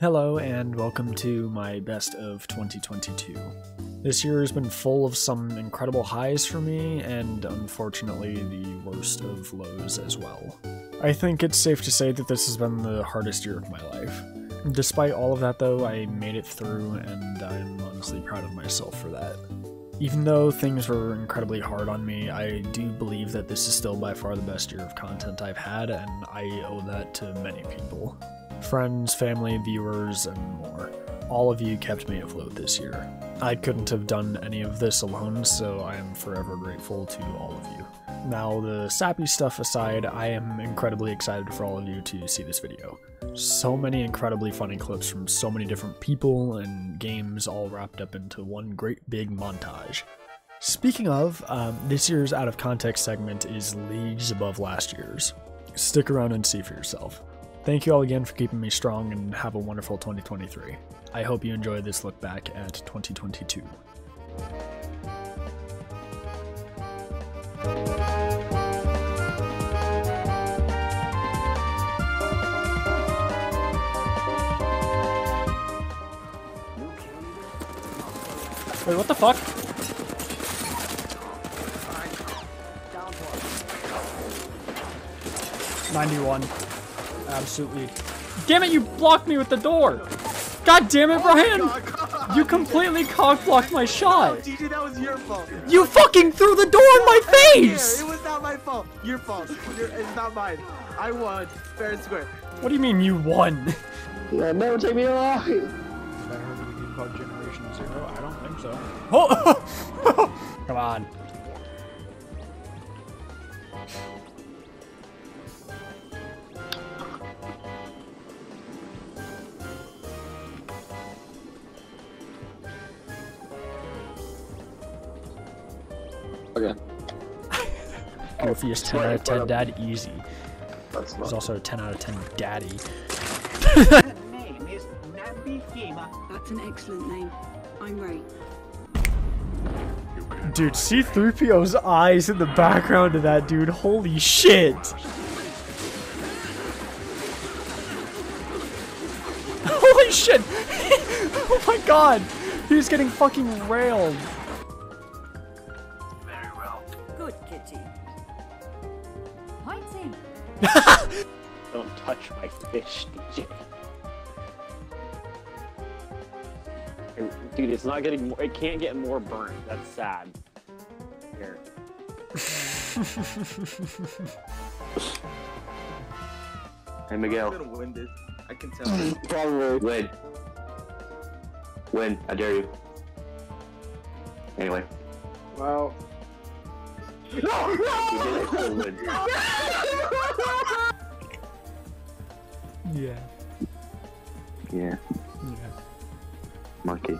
Hello, and welcome to my best of 2022. This year has been full of some incredible highs for me, and unfortunately, the worst of lows as well. I think it's safe to say that this has been the hardest year of my life. Despite all of that, though, I made it through, and I'm honestly proud of myself for that. Even though things were incredibly hard on me, I do believe that this is still by far the best year of content I've had, and I owe that to many people friends, family, viewers, and more. All of you kept me afloat this year. I couldn't have done any of this alone, so I am forever grateful to all of you. Now, the sappy stuff aside, I am incredibly excited for all of you to see this video. So many incredibly funny clips from so many different people and games all wrapped up into one great big montage. Speaking of, um, this year's Out of Context segment is leagues above last year's. Stick around and see for yourself. Thank you all again for keeping me strong and have a wonderful 2023. I hope you enjoy this look back at 2022. Wait, what the fuck? Ninety-one. Absolutely. Damn it! You blocked me with the door. God damn it, oh Bryan! You completely cock blocked my shot. DJ, that was your fault. You fucking threw the door in my face. care. It was not my fault. Your fault. Your, it's not mine. I won, fair and square. What do you mean you won? Yeah, never take me alive. Have I heard of a game called Generation Zero? I don't think so. Oh! oh. Come on. Okay. Goofy's 10 out of 10 dad, easy. That's There's also a 10 out of 10 daddy. name is Nambi Hema. That's an excellent name. I'm right. Dude, C-3PO's eyes in the background of that dude, holy shit! Holy shit! oh my god! He's getting fucking railed. Don't touch my fish, DJ. Dude, it's not getting more. It can't get more burnt. That's sad. Here. hey, Miguel. I'm Miguel. gonna win this. I can tell. Probably. Win. Win. I dare you. Anyway. Well, You did it. Yeah. Yeah. Yeah. Monkey.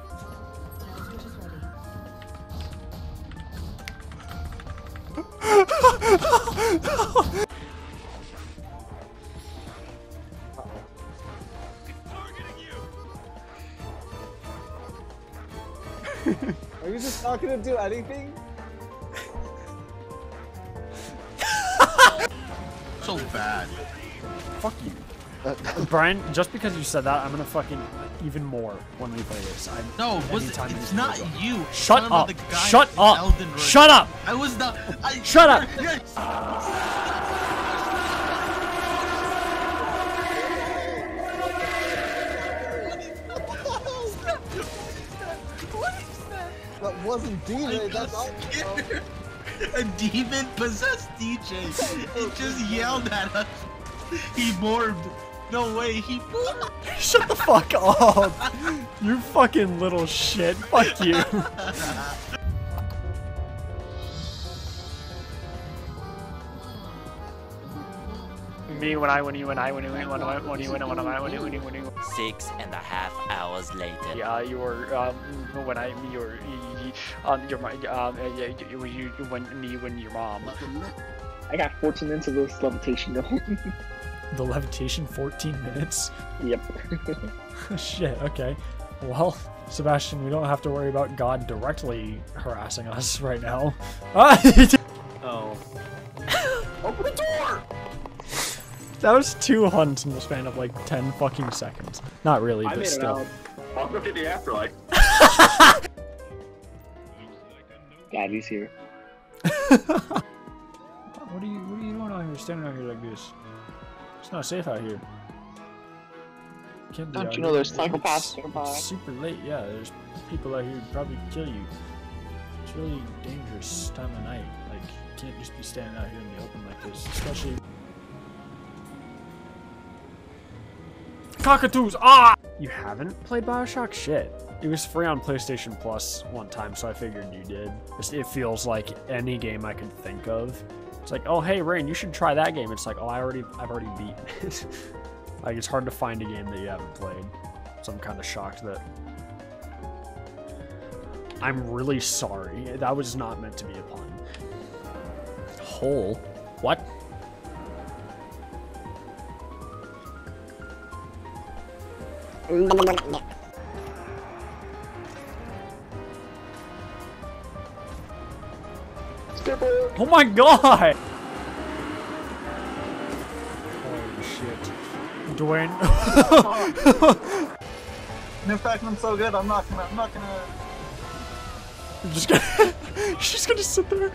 are you just not gonna do anything? So bad. Fuck you. Uh, Bryan, just because you said that, I'm gonna fucking even more when we play this. I, No, was anytime it's not go. you. Shut Talking up! the guy Shut up! Elden Ring. Shut up! I was not. I, Shut up! Yes. That wasn't I DJ. That's all. A demon possessed DJ. It just yelled at us. He morbed. No way. He. Shut the fuck up! you fucking little shit. Fuck you. Me when I when you when I when you when when I when you when when I when you when you when you Six and a half hours later. yeah you were um when I me or um your my um yeah you you when me when your mom I got 14 minutes of this levitation going. the levitation 14 minutes yep. shit okay well Sebastian we don't have to worry about God directly harassing us right now Oh. Open the door. That was two hunts in the span of like 10 fucking seconds. Not really, I but made it still. out. Welcome to the afterlife. Daddy's here. What are you what are you doing out here standing out here like this? It's not safe out here. Can't Don't you know here. there's psychopaths It's- nearby? It's super late, yeah. There's people out here who'd probably kill you. It's really dangerous time of night. Like you can't just be standing out here in the open like this, especially Cockatoos! Ah! You haven't played Bioshock? Shit. It was free on PlayStation Plus one time, so I figured you did. It feels like any game I could think of. It's like, oh hey Rain, you should try that game. It's like, oh I already I've already beaten it. like it's hard to find a game that you haven't played. So I'm kinda shocked that I'm really sorry. That was not meant to be a pun. Hole? What? Oh my god! Holy shit. Dwayne. In fact, I'm so good. I'm not gonna. I'm not gonna. I'm just gonna. She's gonna sit there.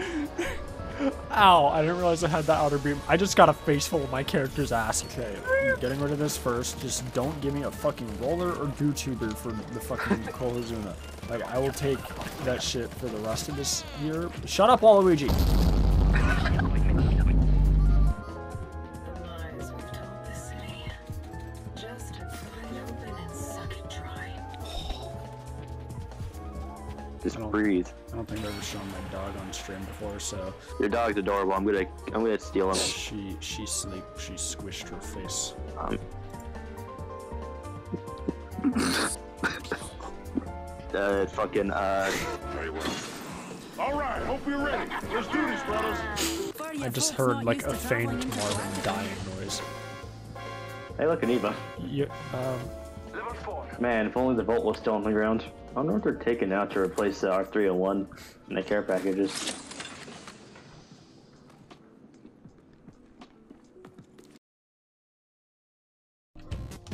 Ow, I didn't realize I had that outer beam. I just got a face full of my character's ass. Okay, I'm getting rid of this first. Just don't give me a fucking roller or YouTuber for the fucking Kohlazuna. Like, I will take that shit for the rest of this year. Shut up, Waluigi. breathe. I don't think I've ever shown my dog on stream before, so Your dog's adorable. I'm gonna I'm gonna steal him. she she sleep she squished her face. Um, uh, fucking uh. Very well. Alright, hope you're ready. Let's do this, brothers. I just heard like a faint Marvin dying noise. Hey, look, Aniva. Yeah, um, Man, if only the Volt was still on the ground. I wonder what they're taking out to replace the R301 in the care packages.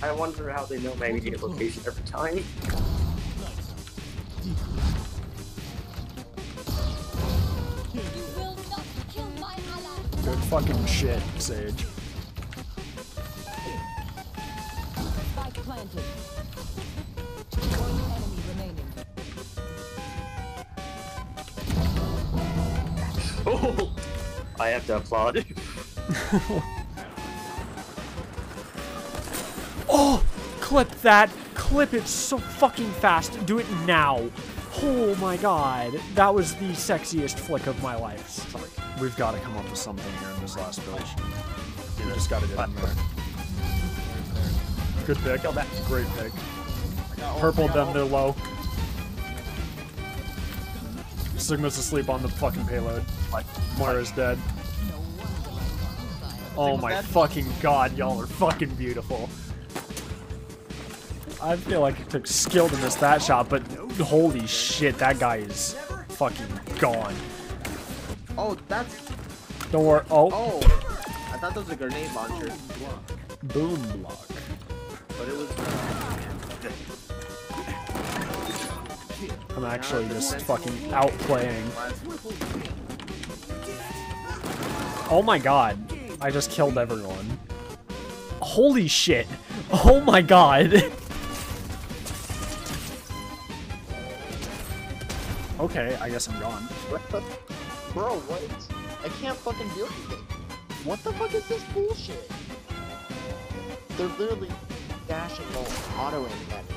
I wonder how they know my immediate location every time. good fucking shit, Sage. Oh, I have to applaud. Oh, clip that! Clip it so fucking fast. Do it now. Oh my god, that was the sexiest flick of my life. Sorry. We've got to come up with something here in this last village. You just got to get in there. Good pick. Great pick. Purple them, they're low. Sigma's asleep on the fucking payload. Moira's dead. Oh my dead? fucking god, y'all are fucking beautiful. I feel like it took skill to miss that shot, but holy shit, that guy is fucking gone. Oh, that's. Don't worry. Oh, Oh, I thought that was a grenade launcher, boom block. But it was. I'm actually just fucking outplaying. Oh my god. I just killed everyone. Holy shit. Oh my god. okay, I guess I'm gone. Bro, what? I can't fucking do anything. What the fuck is this bullshit? They're literally dashing while auto aiming at me.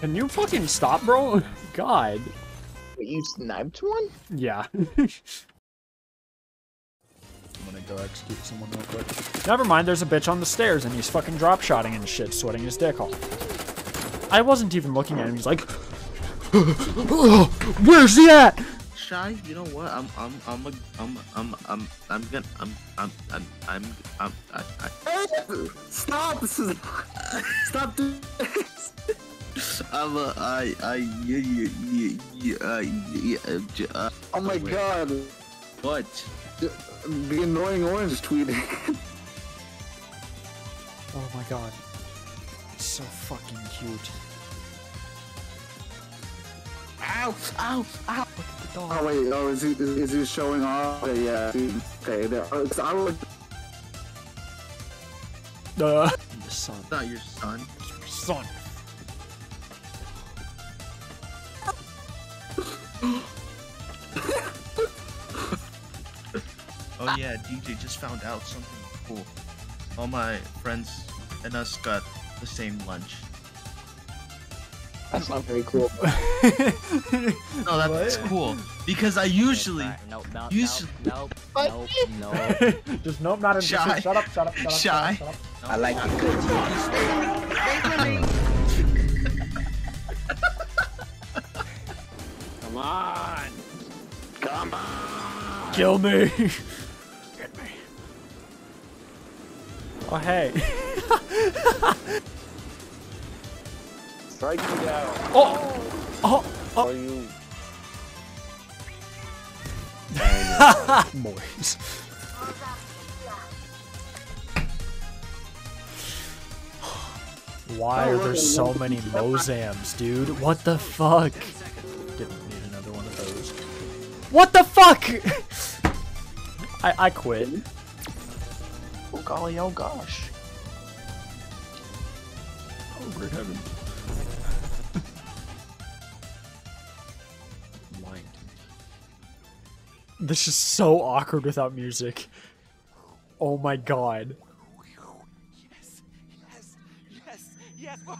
Can you fucking stop, bro? God. Wait, you sniped one? Yeah. I'm gonna go execute someone real quick. Never mind, there's a bitch on the stairs and he's fucking drop shotting and shit, sweating his dick off. I wasn't even looking at him, he's like, Where's he at? Shy, you know what? I'm I'm I'm a, I'm I'm I'm I'm gonna I'm I'm I'm I'm I'm I, I, Stop! This is. Stop doing this! I'm a I I yeah yeah yeah yeah uh, yeah uh, j- uh, Oh my god. what? The annoying orange tweeted. Oh my god. So fucking cute. Ow! Ow! Ow! Oh wait, oh is he is, is he showing off? Okay, yeah. dude. Okay, there. 'cause I would. Uh, the sun. Not your son. Your son. Oh yeah, DJ just found out something cool. All my friends and us got the same lunch. That's not very cool. No, that's cool because I usually, Nope, nope, usually, nope, But- nope, nope. Just nope, not Shy. interested. Shut up, shut up, shut up. Shy. Shut up, shut up. I like it good. Come on. Kill me. Get me. Oh hey. Strike me down. Oh. Oh. oh. Are you? Boys. Why are there so many Mozams, dude? What the fuck? Didn't need another one of those. What the fuck? I I quit. Oh golly, oh gosh. Oh, great heaven. This is so awkward without music. Oh my god. Yes, yes, yes, yes. Oh,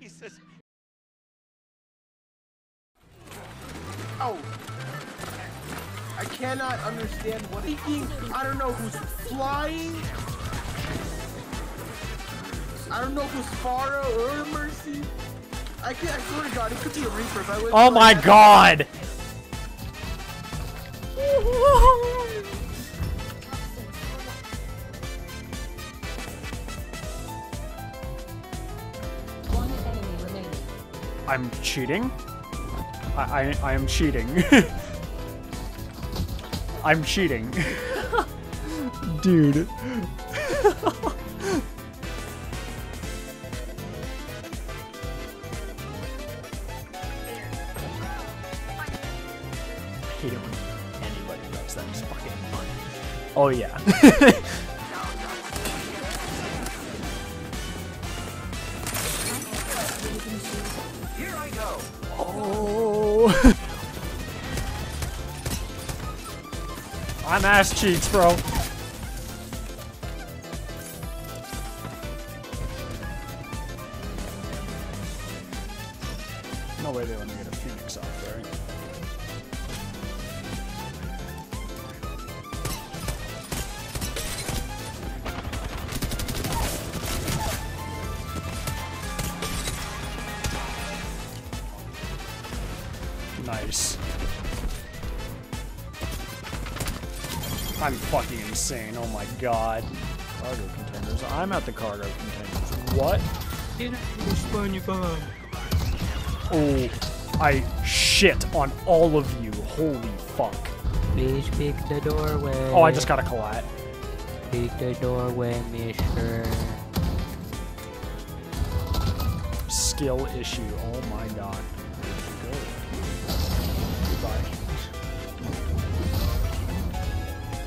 Jesus. Oh. I cannot understand what it I don't know who's flying. I don't know if it's Pharah or Mercy. I can't, I swear to God, it could be a Reaper if I went Oh my god! I'm cheating? I, I, I am cheating. I'm cheating. Dude. Oh yeah. Oh. I'm ass cheeks, bro. Insane. Oh my god. Cargo containers. I'm at the cargo containers. What? Oh, I shit on all of you. Holy fuck. Please pick the doorway. Oh, I just got a collat. Pick the doorway, mister. Skill issue. Oh my god. Good. Goodbye.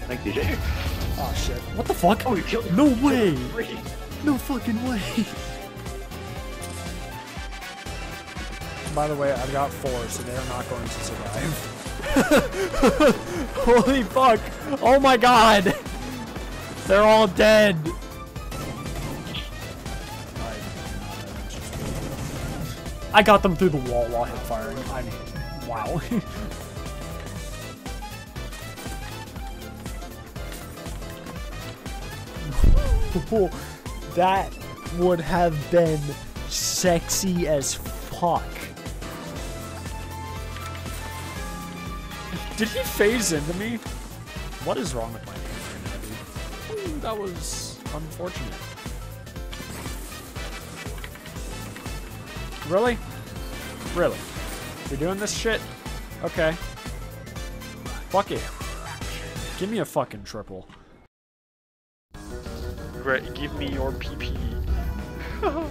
Thanks, DJ. Oh shit. What the fuck? Oh, you killed No way! No fucking way! By the way, I've got four, so they are not going to survive. Holy fuck! Oh my god! They're all dead! I got them through the wall while hip firing. I mean, wow. that would have been sexy as fuck. Did he phase into me? What is wrong with my aim right now, dude? That was unfortunate. Really? Really? You're doing this shit? Okay. Fuck it. Give me a fucking triple. Give me your PP.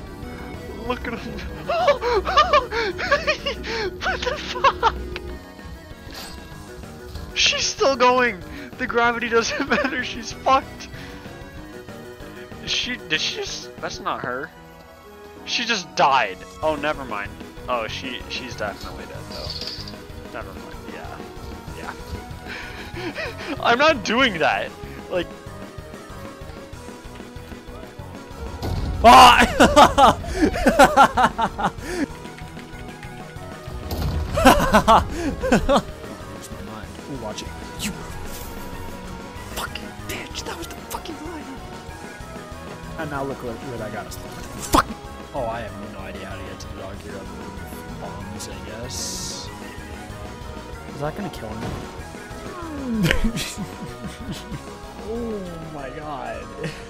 Look at him. what the fuck? She's still going. The gravity doesn't matter. She's fucked. She? Did she just? That's not her. She just died. Oh, never mind. Oh, she she's definitely dead though. Never mind. Yeah, yeah. I'm not doing that. Like. Mind? Oh! Ooh, watch it. You fucking bitch! That was the fucking line. And now look what, what I got us. Fuck! Oh, I have no idea how to get to the dog here other than bombs, I guess. Is that gonna kill him? oh my god.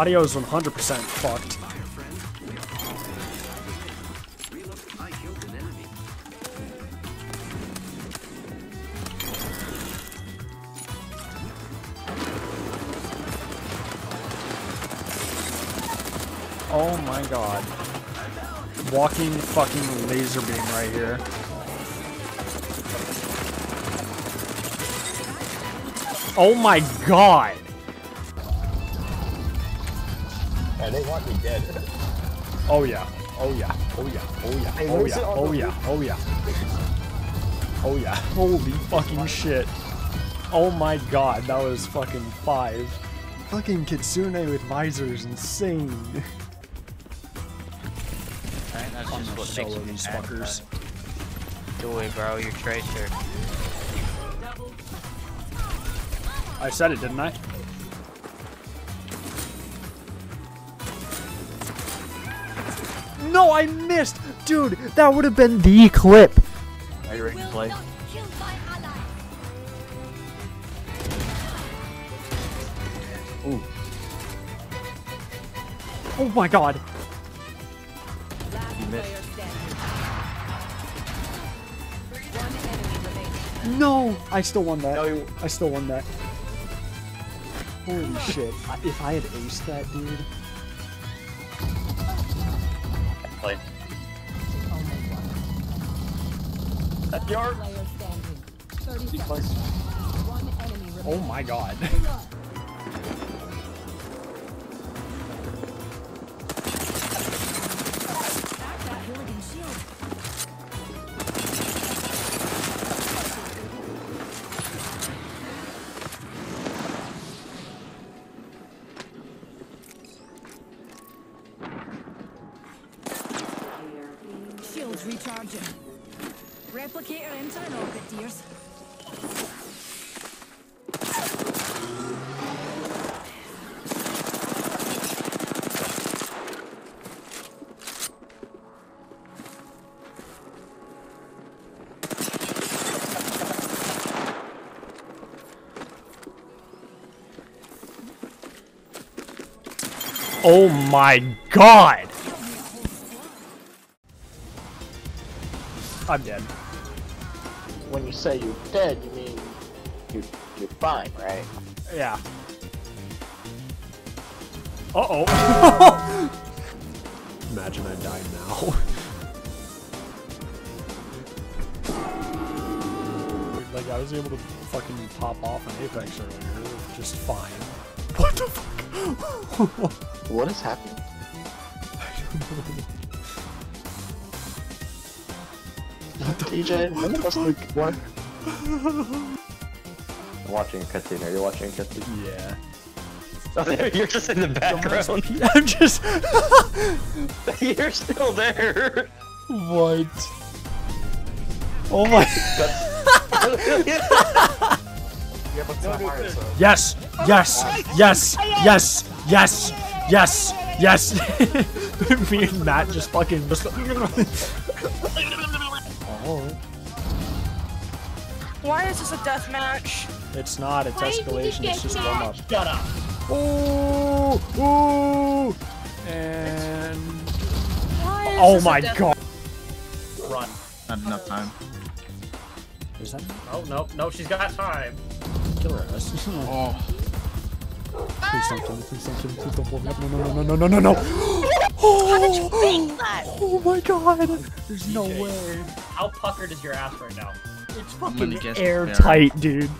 audio is 100% fucked. Oh my god. Walking fucking laser beam right here. Oh my god! Yeah, they want me dead. Oh yeah. Oh yeah. Oh yeah. Oh yeah. Hey, Oh yeah. it on Oh yeah. Oh yeah. Oh yeah. Holy fucking shit. Oh my god, that was fucking five. Fucking Kitsune with visors, insane. Right, that's I'm just gonna what solo these fuckers. bud. Do it, bro. You're Tracer. I said it, didn't I? No, I missed! Dude, that would have been the clip! Are you ready to play? Ooh. Oh my god! You missed. No! I still won that. I still won that. Holy shit. If I had aced that, dude. Play. That's yours. Oh my god. Oh my god! I'm dead. When you say you're dead, you mean you're, you're fine, right? Yeah. Uh oh. Imagine I die now. like I was able to fucking pop off on Apex earlier, just fine. What the fuck? What is happening? DJ, none of us look what? I'm watching a cutscene. Are you watching a cutscene? Yeah. Oh, there, you're just in the background. I'm just. you're still there. What? Oh my. Yes! Yes! Yes! Yes! Yes! Yes! Yes! Yes! Me and Matt just fucking. Just... oh. Why is this a death match? It's not. It's Why escalation. It's just warm up. Shut up. Ooh! Ooh! And. Why is Oh this a my god! Run. Not enough time. Is that? Oh no, no, she's got time. Kill her ass. Oh. Please don't kill me. Please don't kill me. Please don't blow me up. No, no, no, no, no, no, no, no. How did you fake that? Oh my god! There's no way. How puckered is your ass right now? It's fucking airtight, dude.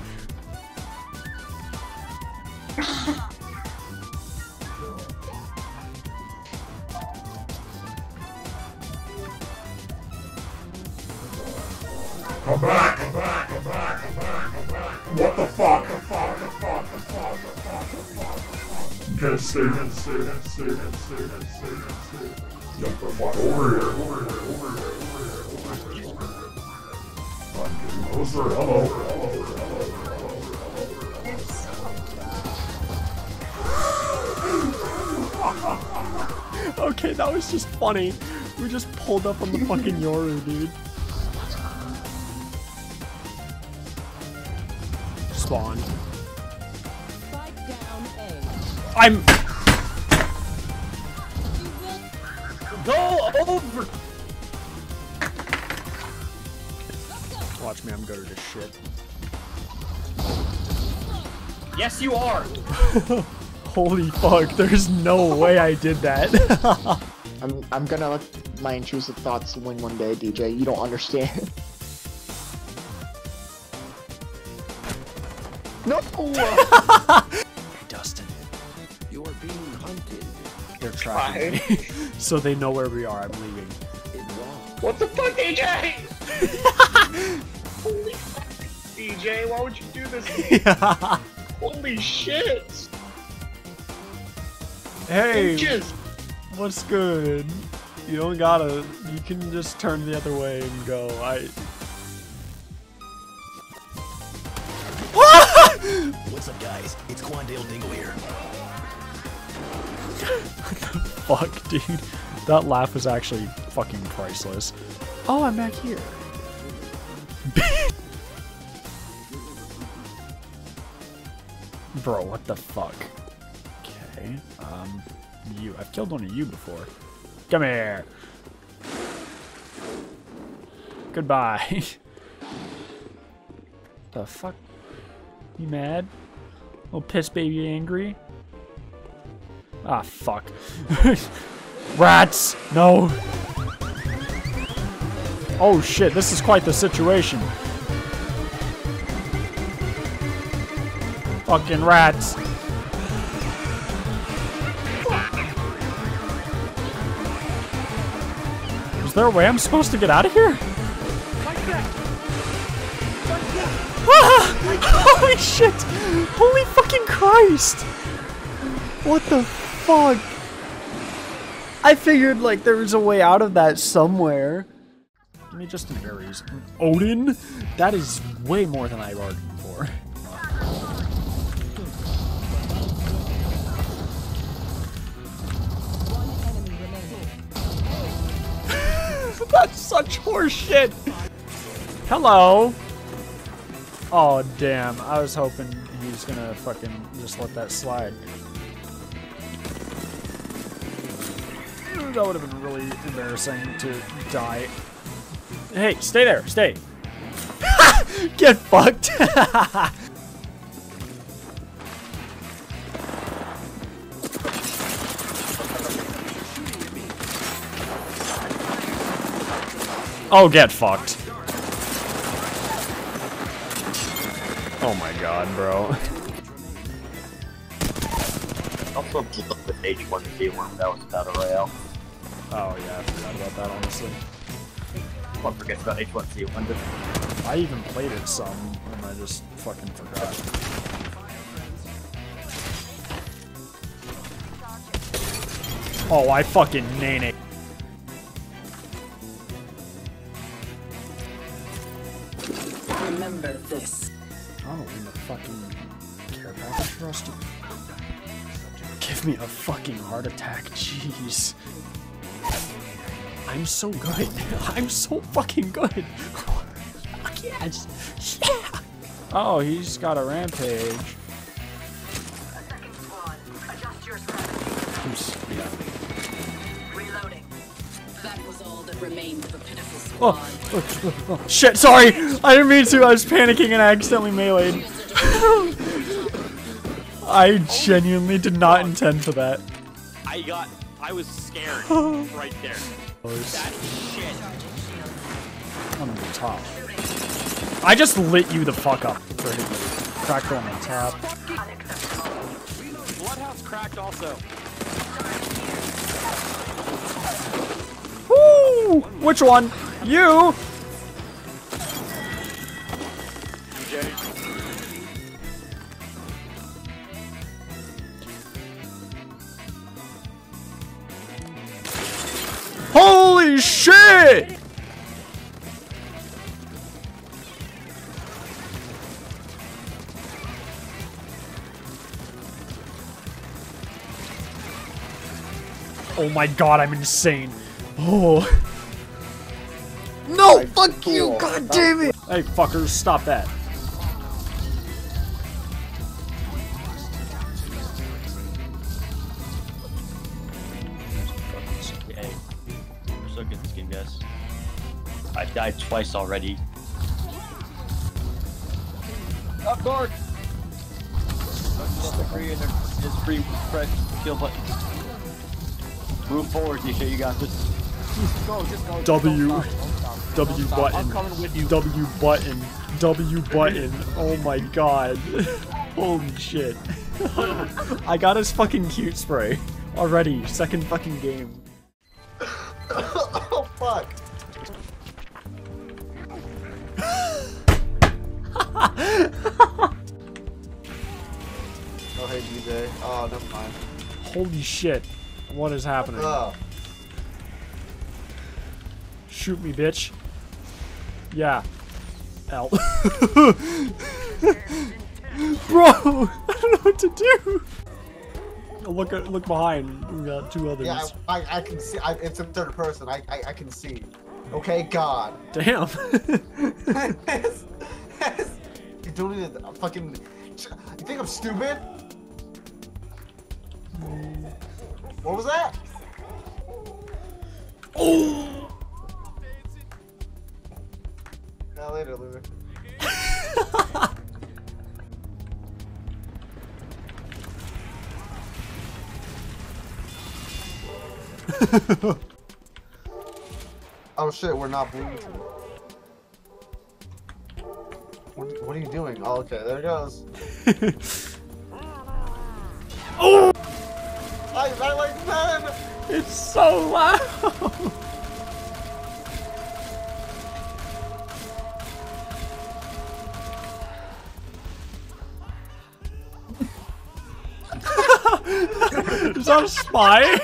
Over here, over here, over here, over here, over here, over here. I'm getting closer. Hello, hello, hello, Okay, that was just funny. We just pulled up on the fucking Yoru, dude. Spawn. I'm. Over. Watch me, I'm good at this shit. Yes, you are. Holy fuck, there's no way I did that. I'm I'm gonna let my intrusive thoughts win one day, DJ. You don't understand. no. Dustin. You are being hunted. They're tracking me. So they know where we are. I'm leaving. What the fuck, DJ? Holy fuck, DJ, why would you do this? to me? Holy shit! Hey, Just- what's good? You don't gotta. You can just turn the other way and go. I. What's up, guys? It's Quandale Dingle here. Fuck, dude. That laugh was actually fucking priceless. Oh, I'm back here. Bro, what the fuck? Okay, um, you. I've killed one of you before. Come here. Goodbye. the fuck? You mad? Little piss baby angry? Ah, fuck. Rats! No! Oh shit, this is quite the situation. Fucking rats. Is there a way I'm supposed to get out of here? Ah! Holy shit! Holy fucking Christ! What the fuck? I figured like there was a way out of that somewhere. Give me just an Ares. Odin? That is way more than I bargained for. That's such horseshit. Hello. Oh damn! I was hoping he was gonna fucking just let that slide. That would have been really embarrassing to die. Hey, stay there, stay. Get fucked. oh, get fucked. Oh my god, bro. Also, just look with H1Z1, that was Battle Royale. Oh yeah, I forgot about that honestly. One forgets about H1Z1. Just I even played it some, and I just fucking forgot. Oh, I fucking nain it. Remember this. I don't need a fucking care package for us to give me a fucking heart attack. Jeez. I'm so good. I'm so fucking good. Fuck yeah, just, yeah. Oh, he's got a rampage. Oops, yeah. Reloading. That was all that remained of a pitiful Oh, oh, oh, shit, sorry! I didn't mean to, I was panicking and I accidentally meleeed. I genuinely did not intend for that. I got. I was scared right there. That shit. On the top. I just lit you the fuck up for hitting me. Cracked on the top. Bloodhound cracked also. Woo! Which one? You! Holy shit! Oh my god, I'm insane. Oh. No, fuck you, god damn it! Hey, fuckers, stop that. I died twice already. Up guard! Just free and just free press kill button. Move forward, Nisha, you got this. Just go, just go. W. Don't stop, don't stop. W button. I'm coming with you. W button. W button. Oh my god. Holy shit. I got his fucking cute spray. Already. Second fucking game. oh fuck. Oh hey DJ. Oh never mind. Holy shit. What is happening? Oh. Shoot me, bitch. Yeah. L. Bro, I don't know what to do. Look at look behind. We got two others. Yeah, I, I, I can see. I, it's in third person. I, I, I can see. Okay, God. Damn. you don't need a fucking. You think I'm stupid? What was that? Oh. Yeah, later, loser. oh shit, we're not bleeding. What, what are you doing? Oh, okay, there it goes. oh! I, I like that! It's so loud. Is that a spy?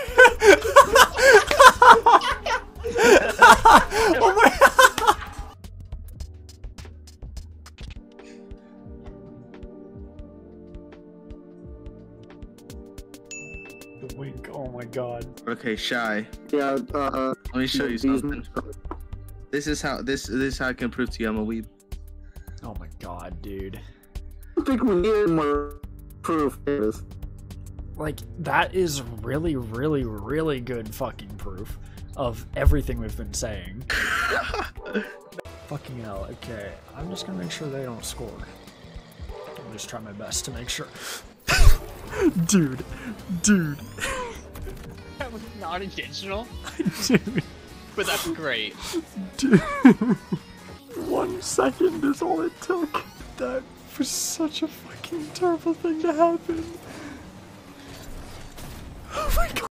oh my god. Okay, shy. Yeah, uh, Let me show you these- something. This is how this this is how I can prove to you I'm a weeb. Oh my god, dude. I think we need more proof. Like, that is really, really, really good fucking proof of everything we've been saying. fucking hell, okay. I'm just gonna make sure they don't score. I'll just try my best to make sure. dude, dude, That was not intentional, dude, but that's great. dude. One second is all it took. That was such a fucking terrible thing to happen. Oh my god.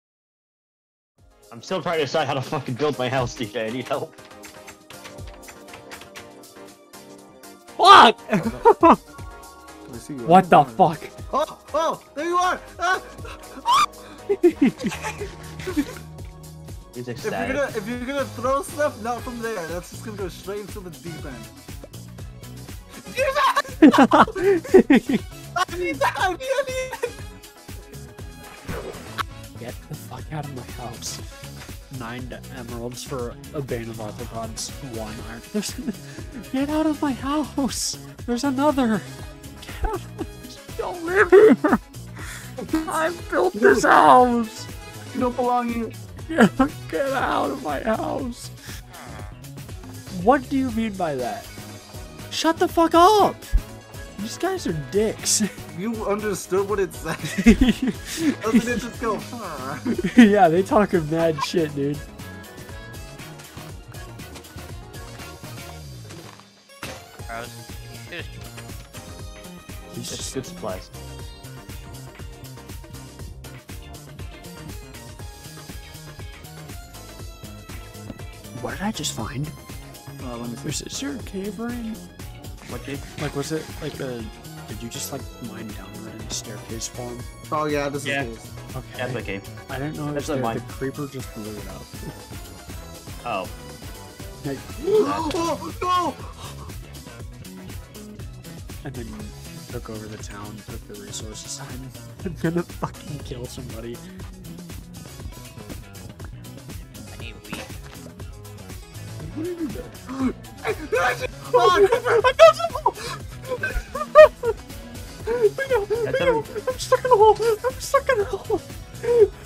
I'm still trying to decide how to fucking build my house, DJ. I need help. What? I see what the fuck? Oh, oh, there you are! Ah! He's If you're gonna if you're gonna throw stuff, not from there. That's just gonna go straight into the deep end. I need that! I need it! Get the fuck out of my house. Nine emeralds for a Bane of Arthropods. One iron. There's. Get out of my house! There's another! Get out of Don't live here! I built this house! You don't belong here. Get, get out of my house! What do you mean by that? Shut the fuck up! These guys are dicks. You understood what it said. Doesn't it just go, huh? yeah, they talking mad shit, dude. Bros, just He's just good supplies. I just find? Uh, let me see. There's is there a cave rain? What cave? Like, was it like a? Did you just like mine down the staircase form? Oh yeah, this Yeah. is his. Okay. That's my cave. I didn't know That's if not the, mine. creeper just blew it up. Oh. Like, Oh no! and then took over the town, took the resources. I'm gonna fucking kill somebody. What did you do? I'm stuck in a hole. I'm stuck in a hole.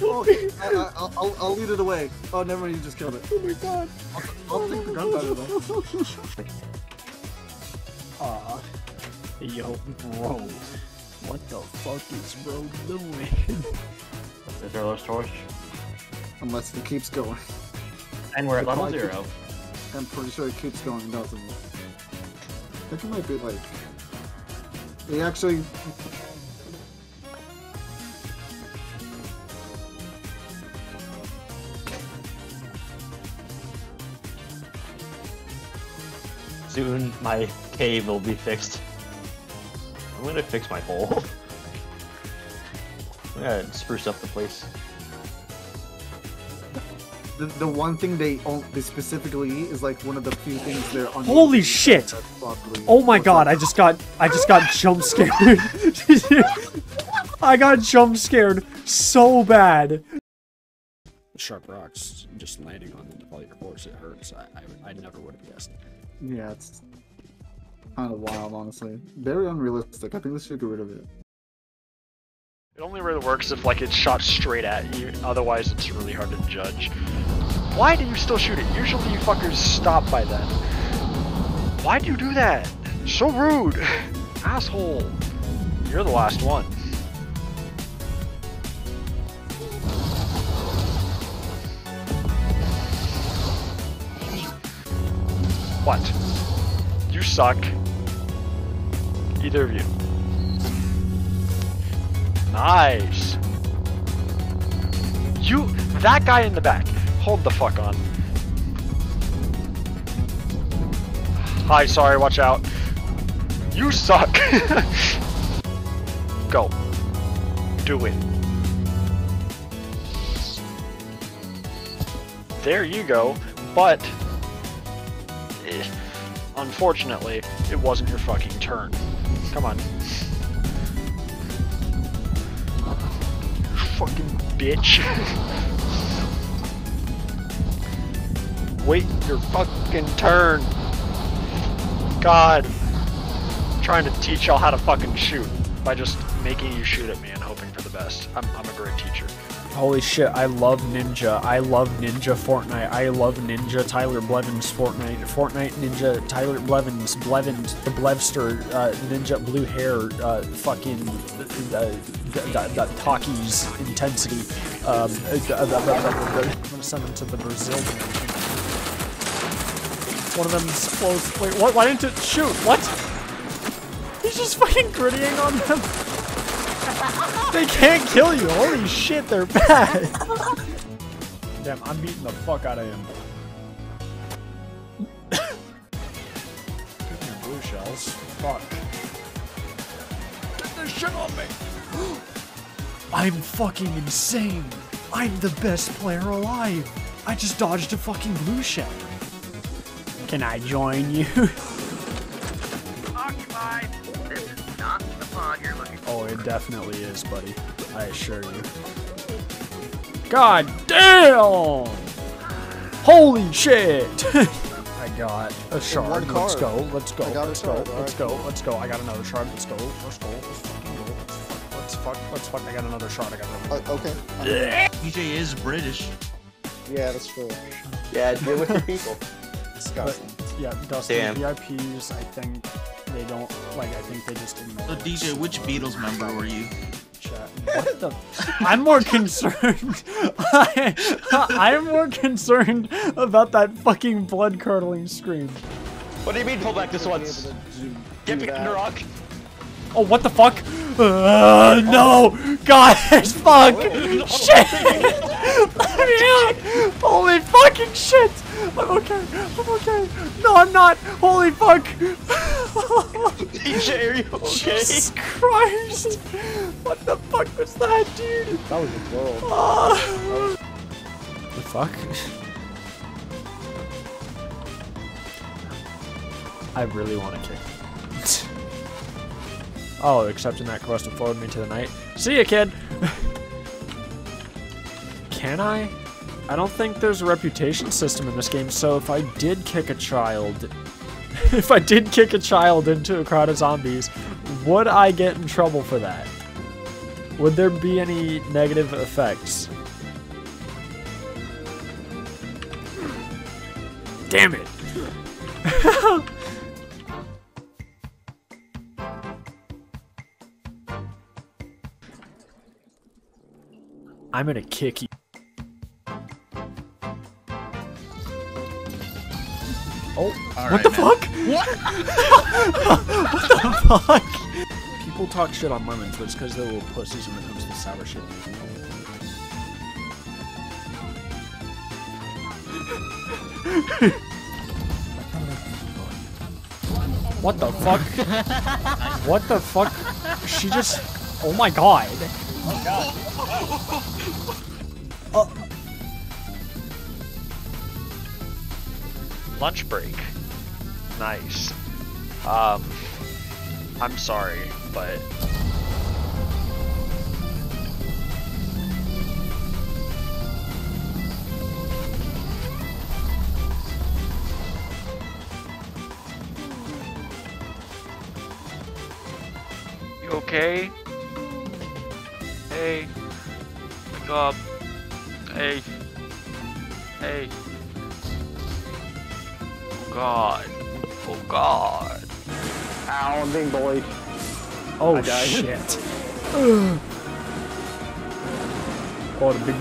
Oh, I, I, I'll, I'll, I'll lead it away. Oh, never mind, you just killed it. Oh my god. I'll, I'll take the gunpowder though. Aw. Yo, bro. What the fuck is bro doing? Is there a torch? Unless it keeps going. And we're at level probably zero. I'm pretty sure it keeps going, doesn't it? I think it might be like. It actually. Soon my cave will be fixed. I'm gonna fix my hole. I'm gonna spruce up the place. The, the one thing they own, they specifically eat is like one of the few things they're unable Holy shit! that's Oh my god, up? I just got I just got jump scared. I got jump scared so bad. Sharp rocks just landing on all your cores, it hurts. I, I, I never would have guessed. Yeah, it's kind of wild, honestly. Very unrealistic. I think they should get rid of it. It only really works if like it's shot straight at you. Otherwise, it's really hard to judge. Why do you still shoot it? Usually, you fuckers stop by then. Why do you do that? So rude, asshole. You're the last one. What? You suck. Either of you. Nice. You, that guy in the back. Hold the fuck on. Hi, sorry, watch out. You suck. Go. Do it. There you go. But, eh, unfortunately, it wasn't your fucking turn. Come on. Fucking bitch. Wait your fucking turn. God. I'm trying to teach y'all how to fucking shoot by just making you shoot at me and hoping for the best. I'm, I'm a great teacher. Holy shit, I love Ninja. I love Ninja Fortnite. I love Ninja Tyler Blevins Fortnite. Fortnite Ninja Tyler Blevins. Blevins, the Blevster, uh, Ninja Blue Hair, uh, fucking, uh, Taki's intensity. Um, uh, uh, uh, I'm gonna send them to the Brazil. One of them's close. Wait, what? Why didn't it shoot? What? He's just fucking grittying on them. they can't kill you. Holy shit, they're bad. Damn, I'm beating the fuck out of him. Give me blue shells. Fuck. Get this shit on me. I'm fucking insane. I'm the best player alive. I just dodged a fucking blue shell. Can I join you? it definitely is, buddy. I assure you. God damn! Holy shit! I got a shard. one Let's go. Let's go. I got a Let's go. Let's go. Let's go. I got another shard. Let's go. Let's go. Let's fucking go. Let's fuck. Let's fuck. I got another shard. I got another. Uh, okay. DJ is British. Yeah, that's true. Yeah, deal with your people. Disgusting. Yeah, Dustin, Damn. VIPs, I think they don't, like, I think they just ignore So DJ, which Beatles member were you? chat. What the? I'm more concerned. I, I'm more concerned about that fucking blood curdling scream. What do you mean pull back this once? Get behind the rock. Oh, what the fuck? Uh, no! Guys, fuck! Shit! Let me out! Holy fucking shit! I'm okay. I'm okay. No, I'm not. Holy fuck! DJ, are you okay? Jesus Christ! What the fuck was that, dude? That was a world. Ah. the fuck? I really want to kick. Oh, accepting that quest and forward me to the night. See ya, kid! Can I? I don't think there's a reputation system in this game, so if I did kick a child, if I did kick a child into a crowd of zombies, would I get in trouble for that? Would there be any negative effects? Damn it! I'm gonna kick you. Oh, All what right, the man. fuck? what the fuck? People talk shit on lemons, but it's because they're little pussies when it comes to sour shit. What the fuck? what the fuck? She just. Oh my god. Oh Lunch break. Nice. Um, I'm sorry, but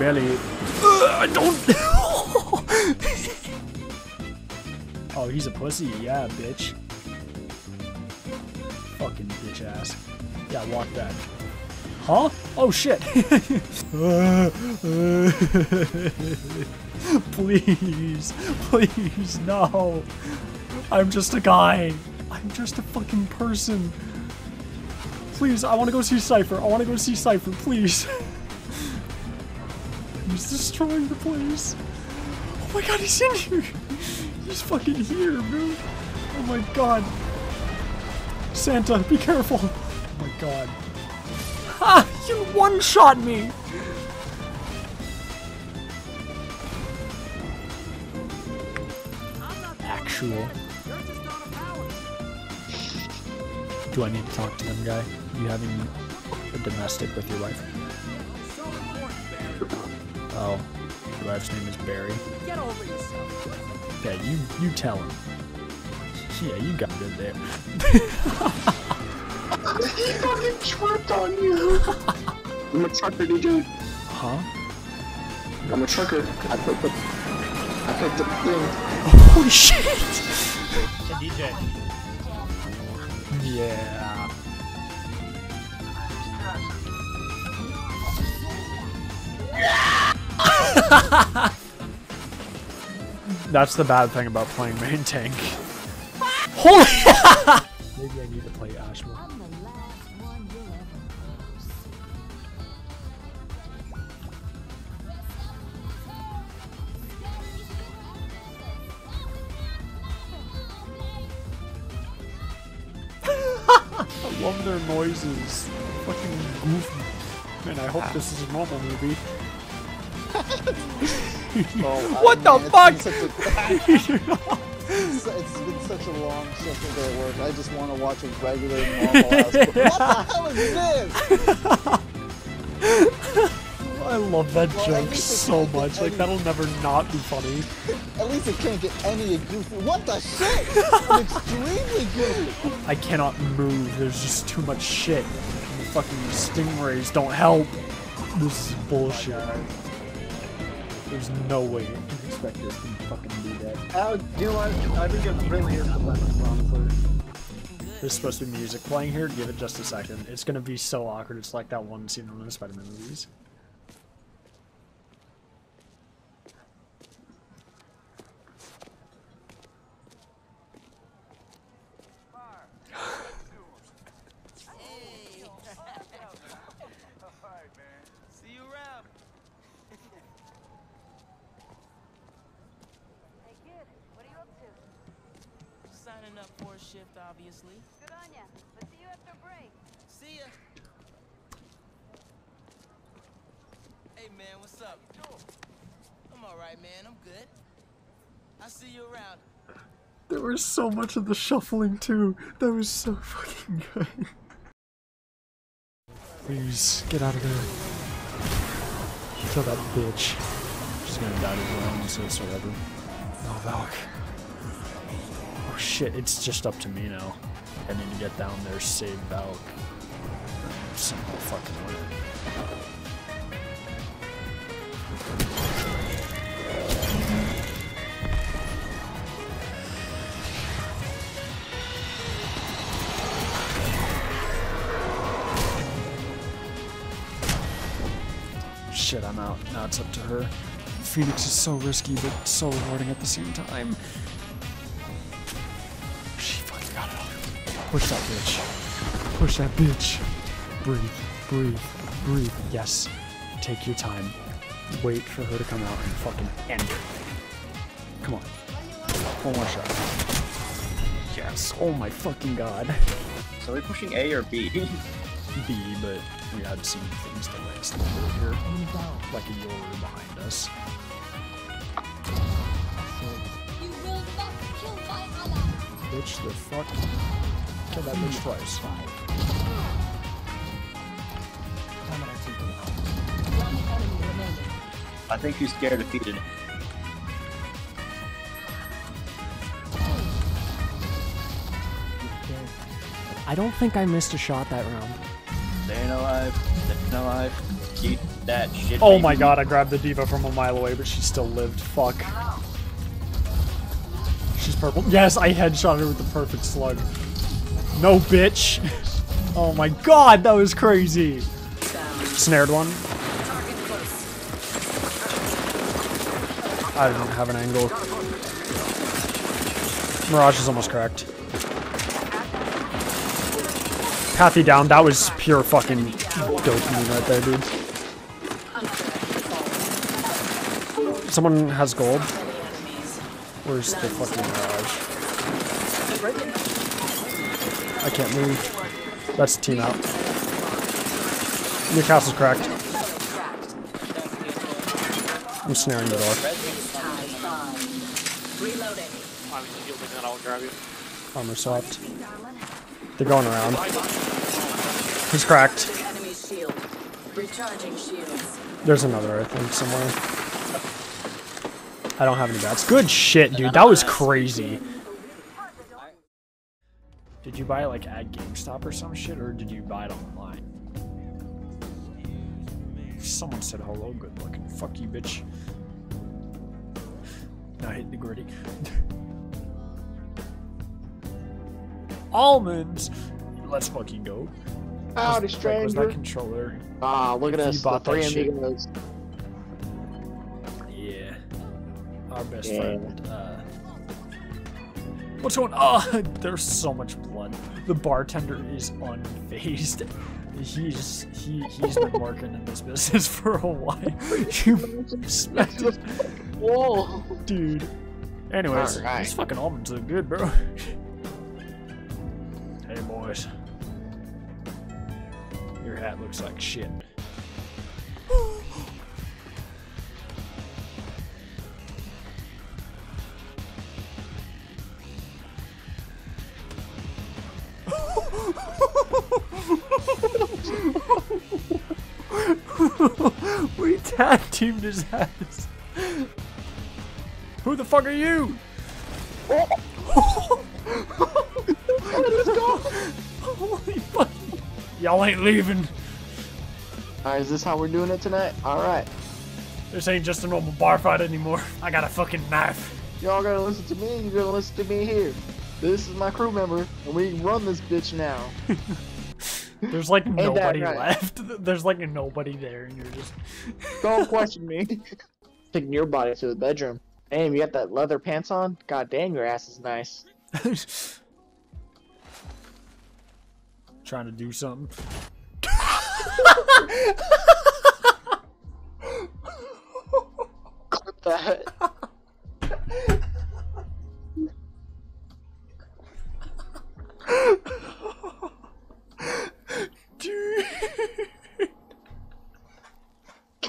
oh, big belly. I don't. oh, he's a pussy. Yeah, bitch. Fucking bitch ass. Yeah, walk back. Huh? Oh shit. please, please, no. I'm just a guy. I'm just a fucking person. Please, I want to go see Cypher. I want to go see Cypher, please. He's destroying the place. Oh my god, he's in here. He's fucking here, dude. Oh my god. Santa, be careful. Oh my god. Ha! You one-shot me! Actual. Do I need to talk to them, guy? You having a domestic with your wife? Oh, your wife's name is Barry. Get over yourself. Yeah, you you tell him. Yeah, you got good there. he fucking tripped on you. I'm a trucker, DJ. Huh? I'm a trucker. I picked up. I picked up thing. Holy shit! DJ. Yeah. That's the bad thing about playing main tank. Holy! Maybe I need to play Ash more. I love their noises. Fucking goofy. Man, I hope this is a normal movie. Oh, what the fuck? It's, it's been such a long social day at work. I just want to watch a regular, normal ass. What the hell is this? I love that Well, joke so much. Like that'll never not be funny. At least it can't get any goofy. What the shit? It's extremely goofy. I cannot move. There's just too much shit. The fucking stingrays don't help. This is bullshit. Oh There's no way you can expect this to fucking do that. Uh, you know what? I think it really is the best, honestly. There's supposed to be music playing here. Give it just a second. It's gonna be so awkward. It's like that one scene in the Spider-Man movies. See you around. Hey kid, what are you up to? Signing up for a shift, obviously. Good on ya. But see you after break. See ya. Hey man, what's up? I'm alright, man. I'm good. I'll see you around. There was so much of the shuffling too. That was so fucking good. Please get out of there. Kill that bitch. She's gonna die to her own, so it's whatever. Oh, Valk. Oh shit, it's just up to me now. I need to get down there, save Valk. Somehow fucking way. Shit, I'm out. Now it's up to her. Phoenix is so risky, but so rewarding at the same time. She fucking got it off. Push that bitch. Push that bitch. Breathe, breathe, breathe. Yes. Take your time. Wait for her to come out and fucking end it. Come on. One more shot. Yes. Oh my fucking god. So are we pushing A or B? B, but we had some things to last a little here. Like a Yoru behind us. You will not kill my ally. Bitch, the fuck? Kill that bitch twice. I think she's scared of feeding it. I don't think I missed a shot that round. Staying alive, staying alive. Keep that shit. Oh baby. my god, I grabbed the diva from a mile away, but she still lived. Fuck. She's purple. Yes, I headshot her with the perfect slug. No, bitch. Oh my god, that was crazy. Snared one. I didn't have an angle. Mirage is almost cracked. Pathy down. That was pure fucking dopamine right there, dude. Someone has gold. Where's the fucking Mirage? I can't move. That's team out. Your castle's cracked. I'm snaring the door. Armor swapped. They're going around. He's cracked. There's another, I think, somewhere. I don't have any bats. Good shit, dude. That was crazy. Did you buy it like at GameStop or some shit, or did you buy it online? Someone said hello, good looking. Fuck you, bitch. Now hit the gritty. Almonds! Let's fucking go. Howdy, Was- like, Was that stranger. controller? Ah, look at us, the three amigos. our best Yeah. friend. Uh, what's going? Oh, there's so much blood. The bartender is unfazed. He's he he's been working in this business for a while. You Whoa. dude. Anyways, Alright. these fucking almonds look good, bro. Hey boys, your hat looks like shit. we tag teamed his ass. Who the fuck are you? Holy fuck. Y'all ain't leaving. Alright, is this how we're doing it tonight? Alright. This ain't just a normal bar fight anymore. I got a fucking knife. Y'all gotta listen to me, you gotta listen to me here. This is my crew member, and we run this bitch now. There's like nobody right? left. There's like nobody there, and you're just. Don't question me. Taking your body to the bedroom. Damn, you got that leather pants on? God damn, your ass is nice. Trying to do something. Clip that. Dude.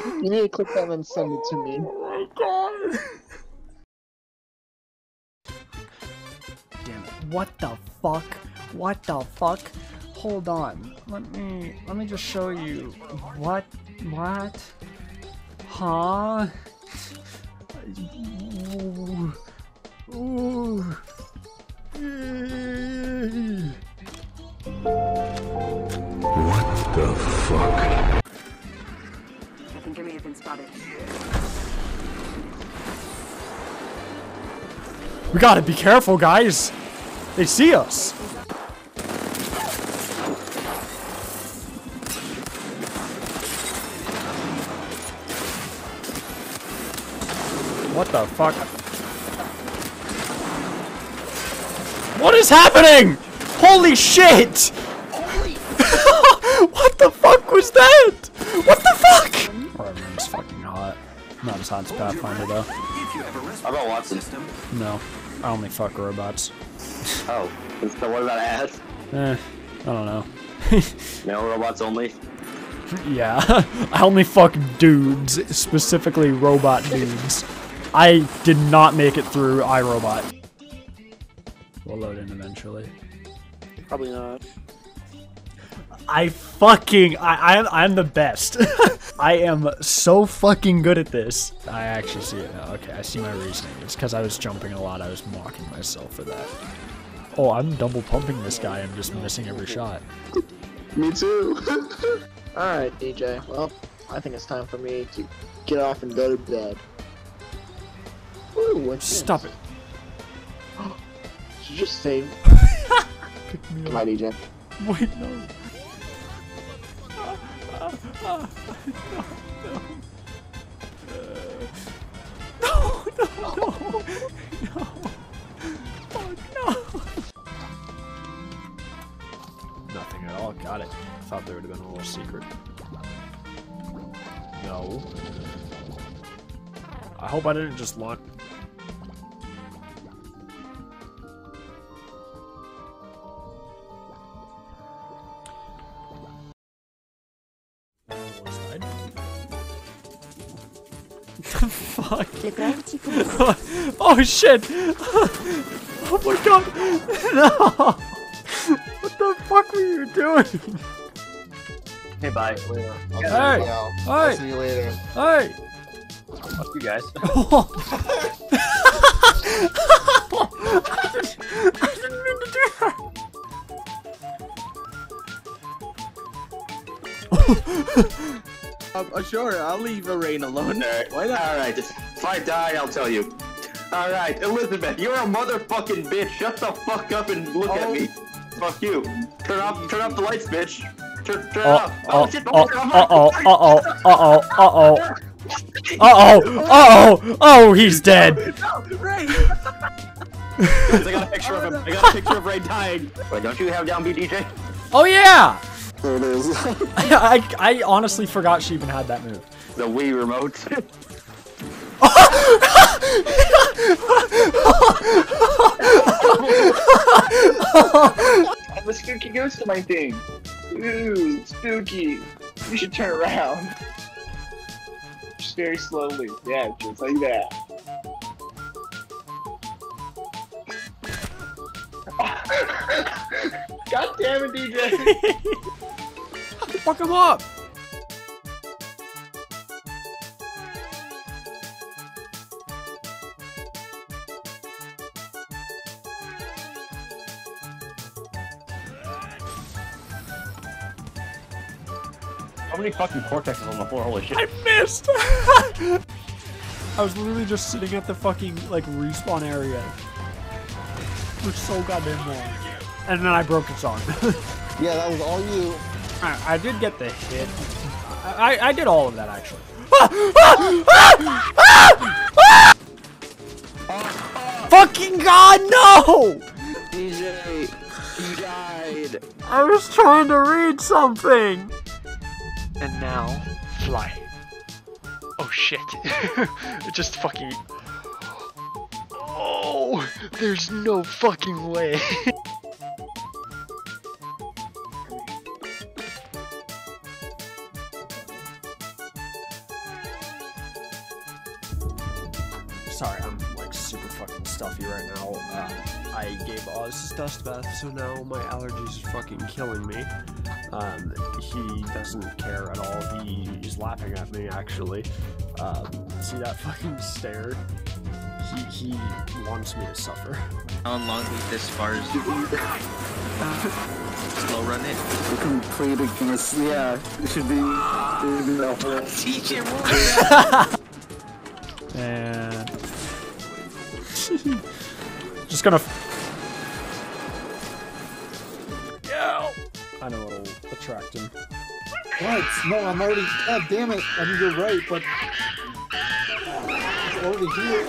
You need to clip that and send it to me. Oh god. Damn it. What the fuck? What the fuck? Hold on. Let me let me just show you. What what? Huh? Ooh. Ooh. What the fuck? I think I may have been spotted. We gotta be careful, guys. They see us. What the fuck? What is happening? Holy shit! what the fuck was that? What the fuck? Everyone's fucking hot. Not as hot as Pathfinder though. How about Watson? No, I only fuck robots. Oh, so what about ass? Eh, I don't know. No robots only. Yeah, I only fuck dudes, specifically robot dudes. I did not make it through iRobot. We'll load in eventually. Probably not. I fucking I I'm, I'm the best. I am so fucking good at this. I actually see it now. Okay, I see my reasoning. It's because I was jumping a lot. I was mocking myself for that. Oh, I'm double pumping this guy. I'm just missing every shot. Me too. Alright, DJ. Well, I think it's time for me to get off and go to bed. Ooh, what's this? Stop it. Did you just say? Pick me Come on, DJ. Wait, no. No, no, no, no, no. Oh no. Nothing at all. Got it. Thought there would have been a little secret. No. I hope I didn't just launch. Fuck. oh shit! Oh my god! No! What the fuck were you doing? Hey, bye. Hey! Hey! see you later. Hey! Fuck you guys. I didn't mean to do that! Um, uh, sure, I'll leave Rain alone. Alright, Why not? Alright, if I die, I'll tell you. Alright, Elizabeth, you're a motherfucking bitch. Shut the fuck up and look at me. Fuck you. Turn off turn off the lights, bitch. Turn, turn it Oh, off. oh, shit, oh, don't turn it uh off. oh, uh oh, uh oh, uh oh, uh oh. Uh oh! Uh oh! Oh, he's dead! No, Ray! I got a picture of him. I got a picture of Ray dying. Wait, don't you have down B DJ? Oh yeah! There it is. I, I honestly forgot she even had that move. The Wii remote. I have a spooky ghost in my thing. Ooh, spooky. You should turn around. Just very slowly. Yeah, just like that. God damn it, DJ! Fuck him up! How many fucking cortexes on the floor? Holy shit. I missed! I was literally just sitting at the fucking, like, respawn area. For so goddamn long. And then I broke its arm. yeah, that was all you. I, I did get the hit. I, I, I did all of that, actually. Fucking god, no! DJ, you died. I was trying to read something! And now, fly. Oh shit. it just fucking... Oh! There's no fucking way. Sorry, I'm like super fucking stuffy right now. Uh, I gave Oz dust bath, so now my allergies are fucking killing me. Um, he doesn't care at all. He, he's laughing at me, actually. Um, see that fucking stare? He, he wants me to suffer. How long is this far as slow run it? We can play it against. Yeah, it should be. It should be that whole. Teach And just gonna. Yo! I know it'll attract him. What? No, I'm already. God damn it! I mean, you're right, but it's already here.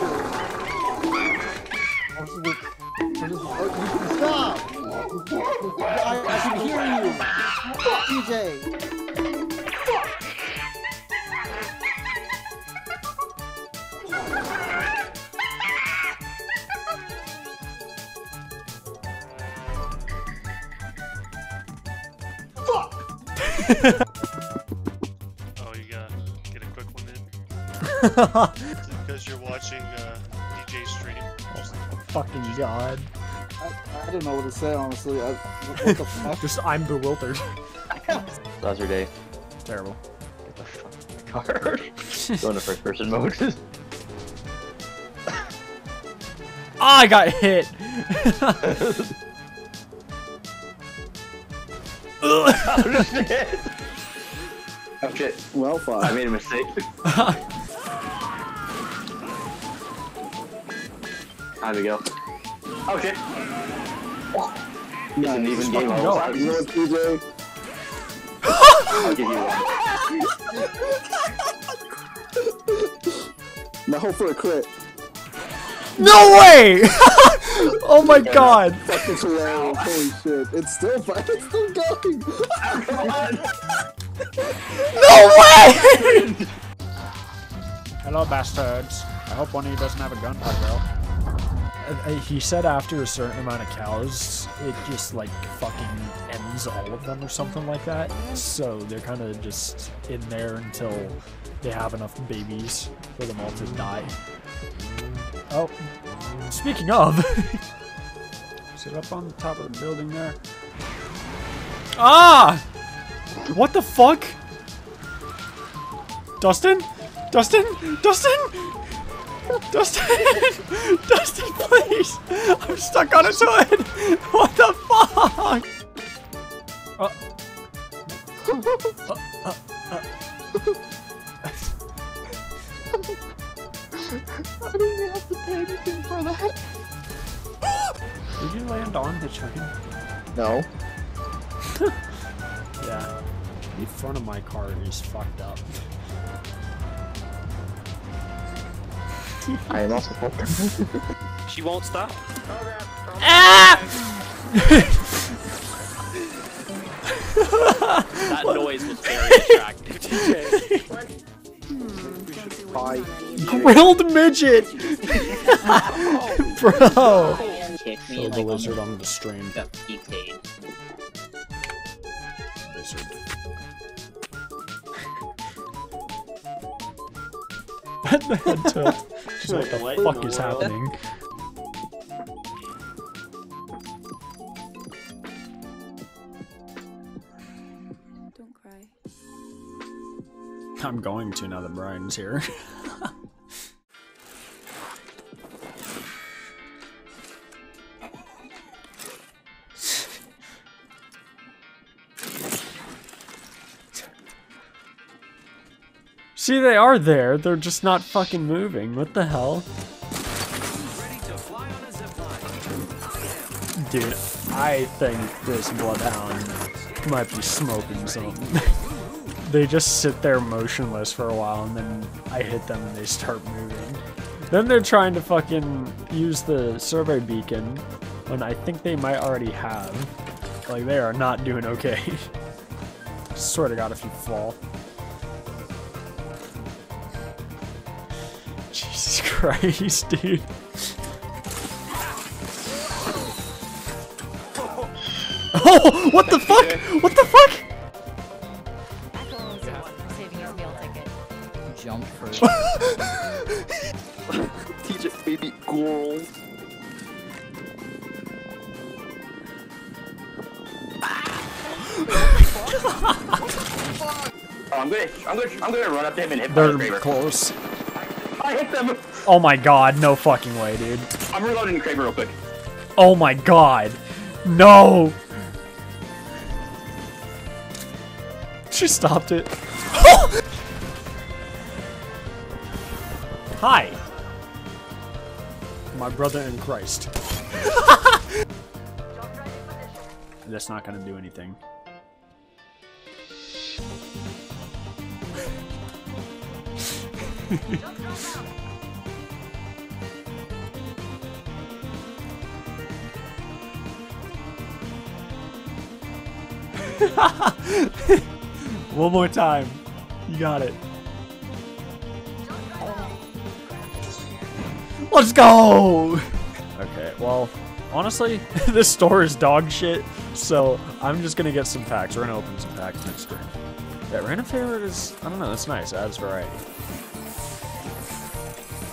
I was like, I just- oh, you Stop! I, I can hear you, DJ. Oh, you gotta get a quick one in. Fucking god. I, I don't know what to say, honestly. I, what the fuck? Just, I'm bewildered. That's your day. Terrible. Get the fuck in the car. Go into first person mode. Ah, I got hit! oh shit! Oh shit. Well fought. I made a mistake. How'd we go? Oh shit! It's an even game. fucking all go. You know what, PJ? I'll give you one. Now hope for a crit. No way! oh my god! Fucking hilarious. Holy shit. It's still fine. It's still going. Oh, No way! Hello, bastards. I hope one of you doesn't have a gun, girl. Uh, he said after a certain amount of cows, it just like fucking ends all of them or something like that. So they're kind of just in there until they have enough babies for them all to die. Oh, speaking of, is it up on the top of the building there? Ah! What the fuck? Dustin? Dustin? Dustin? Dustin! Dustin, please! I'm stuck on his hood! What the fuck? Uh, uh, uh, uh. I didn't even have to pay anything for that. Did you land on the chicken? No. Yeah. The front of my car is fucked up. I am also full. She won't stop. Ah! That noise was very attractive, TJ. Bye. Grilled midget! Bro! Kick me Show the lizard on the stream. got PK'd. Lizard. At the head tilt. Just what the What fuck the is world? happening? Don't cry. I'm going to now that Bryan's here. See, they are there. They're just not fucking moving. What the hell? Dude, I think this Bloodhound might be smoking something. they just sit there motionless for a while and then I hit them and they start moving. Then they're trying to fucking use the survey beacon when I think they might already have. Like, they are not doing okay. Swear to god if you fall. Christ, dude. Oh, what the fuck? What the fuck? Saving his meal ticket. Jump first. TJ, baby girl. Oh, I'm gonna, I'm gonna, I'm gonna run up to him and hit They're the Kraber. close. I hit them. Oh my god, no fucking way, dude. I'm reloading the Kraber real quick. Oh my god. No. She stopped it. Hi. My brother in Christ. That's not gonna do anything. One more time. You got it. Let's go! Okay, well, honestly, this store is dog shit, so I'm just gonna get some packs. We're gonna open some packs next stream. Yeah, random favorite is, I don't know, it's nice. It adds variety.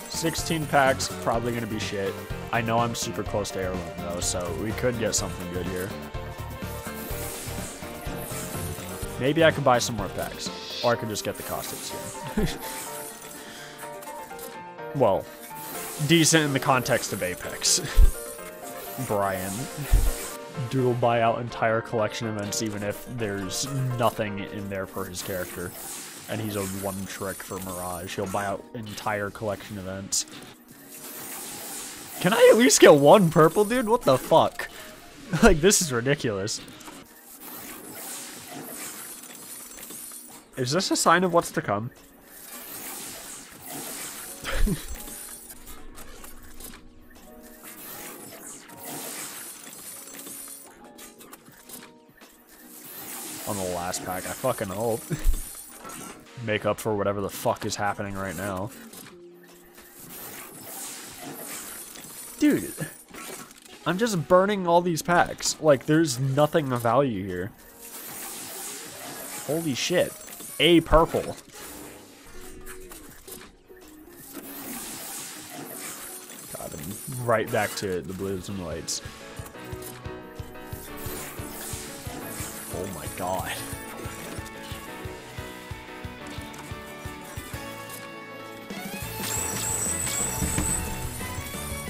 16 packs, probably gonna be shit. I know I'm super close to heirloom though, so we could get something good here. Maybe I could buy some more packs. Or I could just get the Caustic skin. well, decent in the context of Apex. Bryan. Dude will buy out entire collection events even if there's nothing in there for his character. And he's a one trick for Mirage. He'll buy out entire collection events. Can I at least get one purple, dude? What the fuck? like, this is ridiculous. Is this a sign of what's to come? On the last pack, I fucking hope. Make up for whatever the fuck is happening right now. Dude, I'm just burning all these packs. Like, there's nothing of value here. Holy shit. A purple. God, I'm right back to the blues and whites. Oh my god.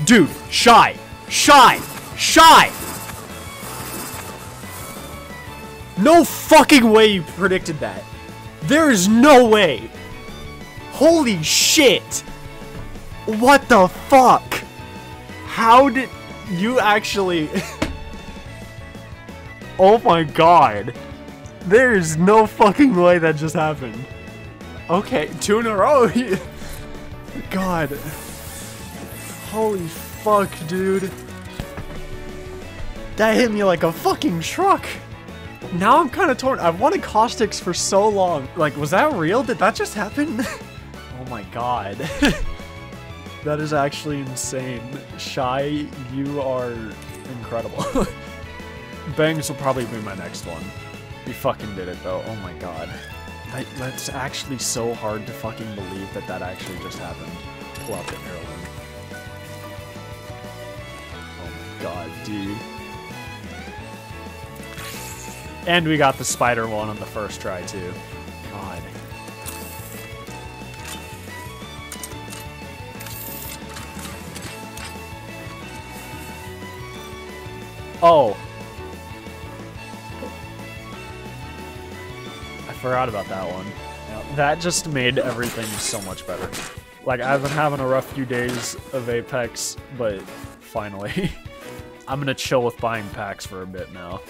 Dude, shy! Shy! Shy! No fucking way you predicted that. There is no way. Holy shit. What the fuck? How did you actually... oh my god. There is no fucking way that just happened. Okay, two in a row. god. Holy fuck, dude. That hit me like a fucking truck. Now I'm kind of torn. I've wanted Caustic's for so long. Like, was that real? Did that just happen? oh my god. that is actually insane. Shy, you are incredible. Bangs will probably be my next one. We fucking did it though. Oh my god. That, that's actually so hard to fucking believe that that actually just happened. Pull out the heirloom. Oh my god, dude. And we got the spider one on the first try too. God. Oh. I forgot about that one. That just made everything so much better. Like, I've been having a rough few days of Apex, but finally. I'm gonna chill with buying packs for a bit now.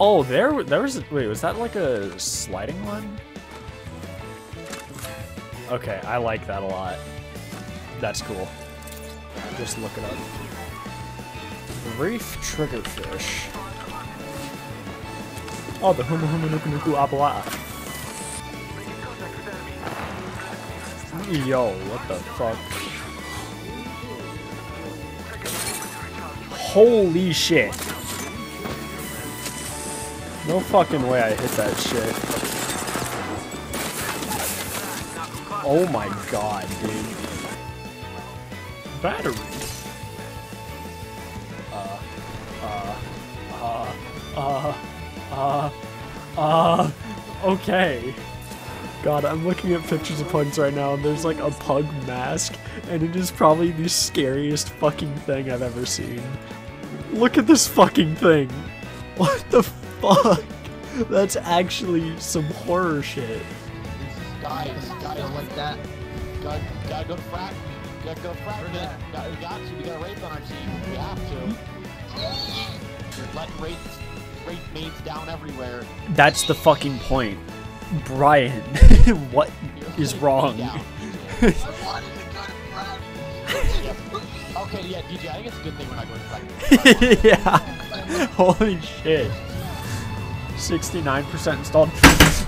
Oh, there, there was. Wait, was that like a sliding one? Okay, I like that a lot. That's cool. Just look it up. Reef triggerfish. Oh, the Humu Humu Nuku Nuku Apalaa. Yo, what the fuck? Holy shit. No fucking way I hit that shit. Oh my god, dude. Battery. Uh, uh, uh, uh, uh, uh, okay. God, I'm looking at pictures of pugs right now, and there's like a pug mask, and it is probably the scariest fucking thing I've ever seen. Look at this fucking thing. What the fuck? That's actually some horror shit. Guys, guys like that. Gotta, gotta go to frat. Gotta go. We got, got, we got to. We got rape on our team. We have to. We're letting rape, rape mates down everywhere. That's the fucking point. Bryan, what is wrong? Okay, yeah, DJ, I think it's a good thing we're not going to yeah. Holy shit. 69% installed.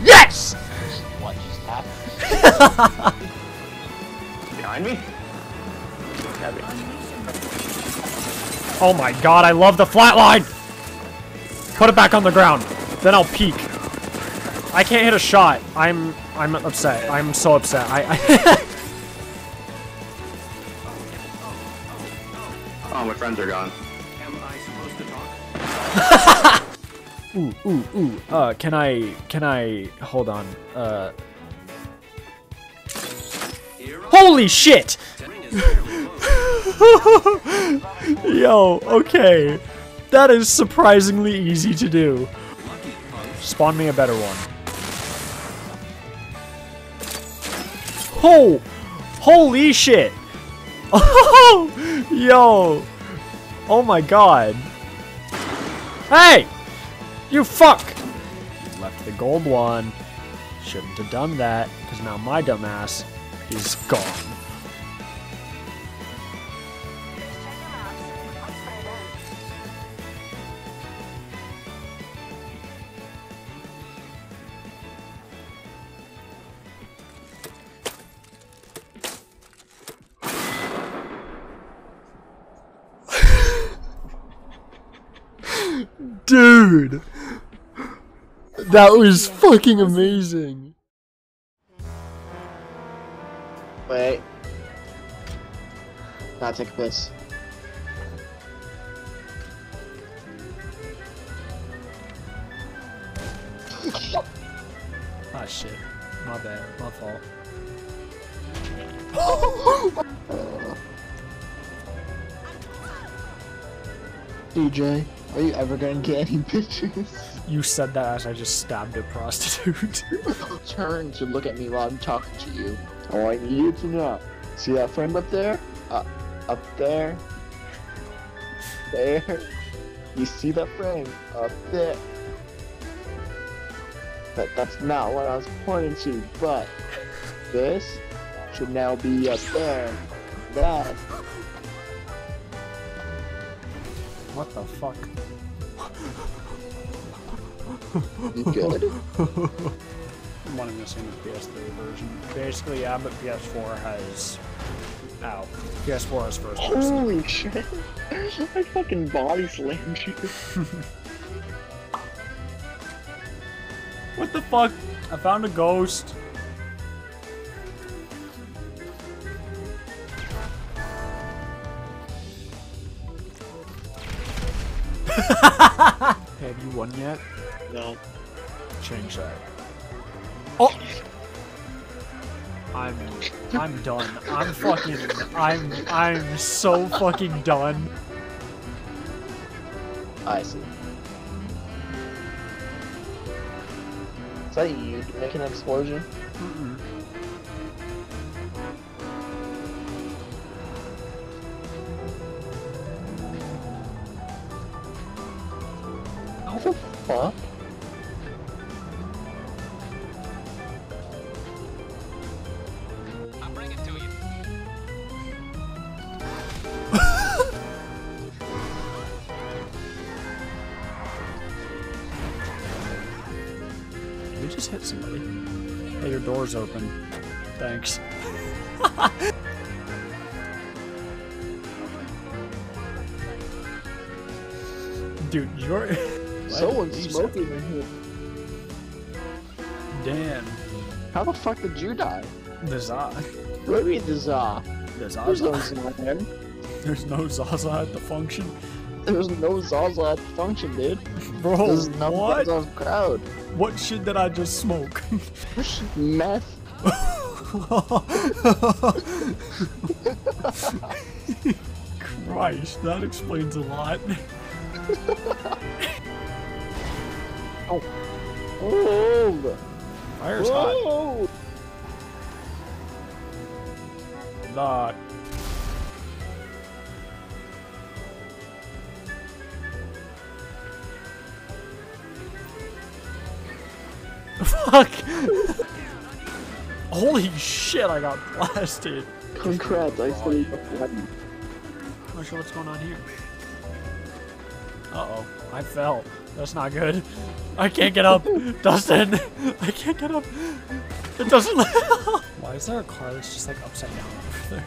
Yes! What just happened? Behind me? Oh my god, I love the flatline! Put it back on the ground. Then I'll peek. I can't hit a shot. I'm I'm upset. I'm so upset. I, I Oh, my friends are gone. Ooh, ooh, ooh. Uh, can I, can I, hold on. Uh. Holy shit! Yo, okay. That is surprisingly easy to do. Spawn me a better one. Oh! Holy shit! Oh! Yo! Oh my god. Hey! You fuck! Left the gold one. Shouldn't have done that, because now my dumbass is gone. Dude! That was fucking amazing. Wait. Gotta take a piss. Ah shit. My bad. My fault. DJ, are you ever gonna get any bitches? You said that as I just stabbed a prostitute. Turn to look at me while I'm talking to you. I want you to know. See that frame up there? Uh, up there? There? You see that frame? Up there? That, that's not what I was pointing to, but this should now be up there. that. What the fuck? You good? I'm wanting the same as PS3 version. Basically, yeah, but PS4 has. Ow. PS4 has first person. Holy shit! I fucking body slammed you. What the fuck? I found a ghost. Have you won yet? No. Change that. Oh! I'm I'm done. I'm fucking I'm I'm so fucking done. I see. Is that you making an explosion? Mm-mm. What the fuck? How the fuck did you die? The Za. What do you mean the Za? The There's no Zaza. There's no Zaza at the function. There's no Zaza at the function, dude. Bro, There's no what? Zaza crowd. What shit did I just smoke? Meth. Christ, that explains a lot. oh. Oh. Fire's hot. Not. Fuck! Holy shit, I got blasted. Congrats, I still need the flood. Not sure what's going on here. Uh oh, I fell. That's not good. I can't get up. Dustin, I can't get up. It doesn't. Why is there a car that's just like upside down over there?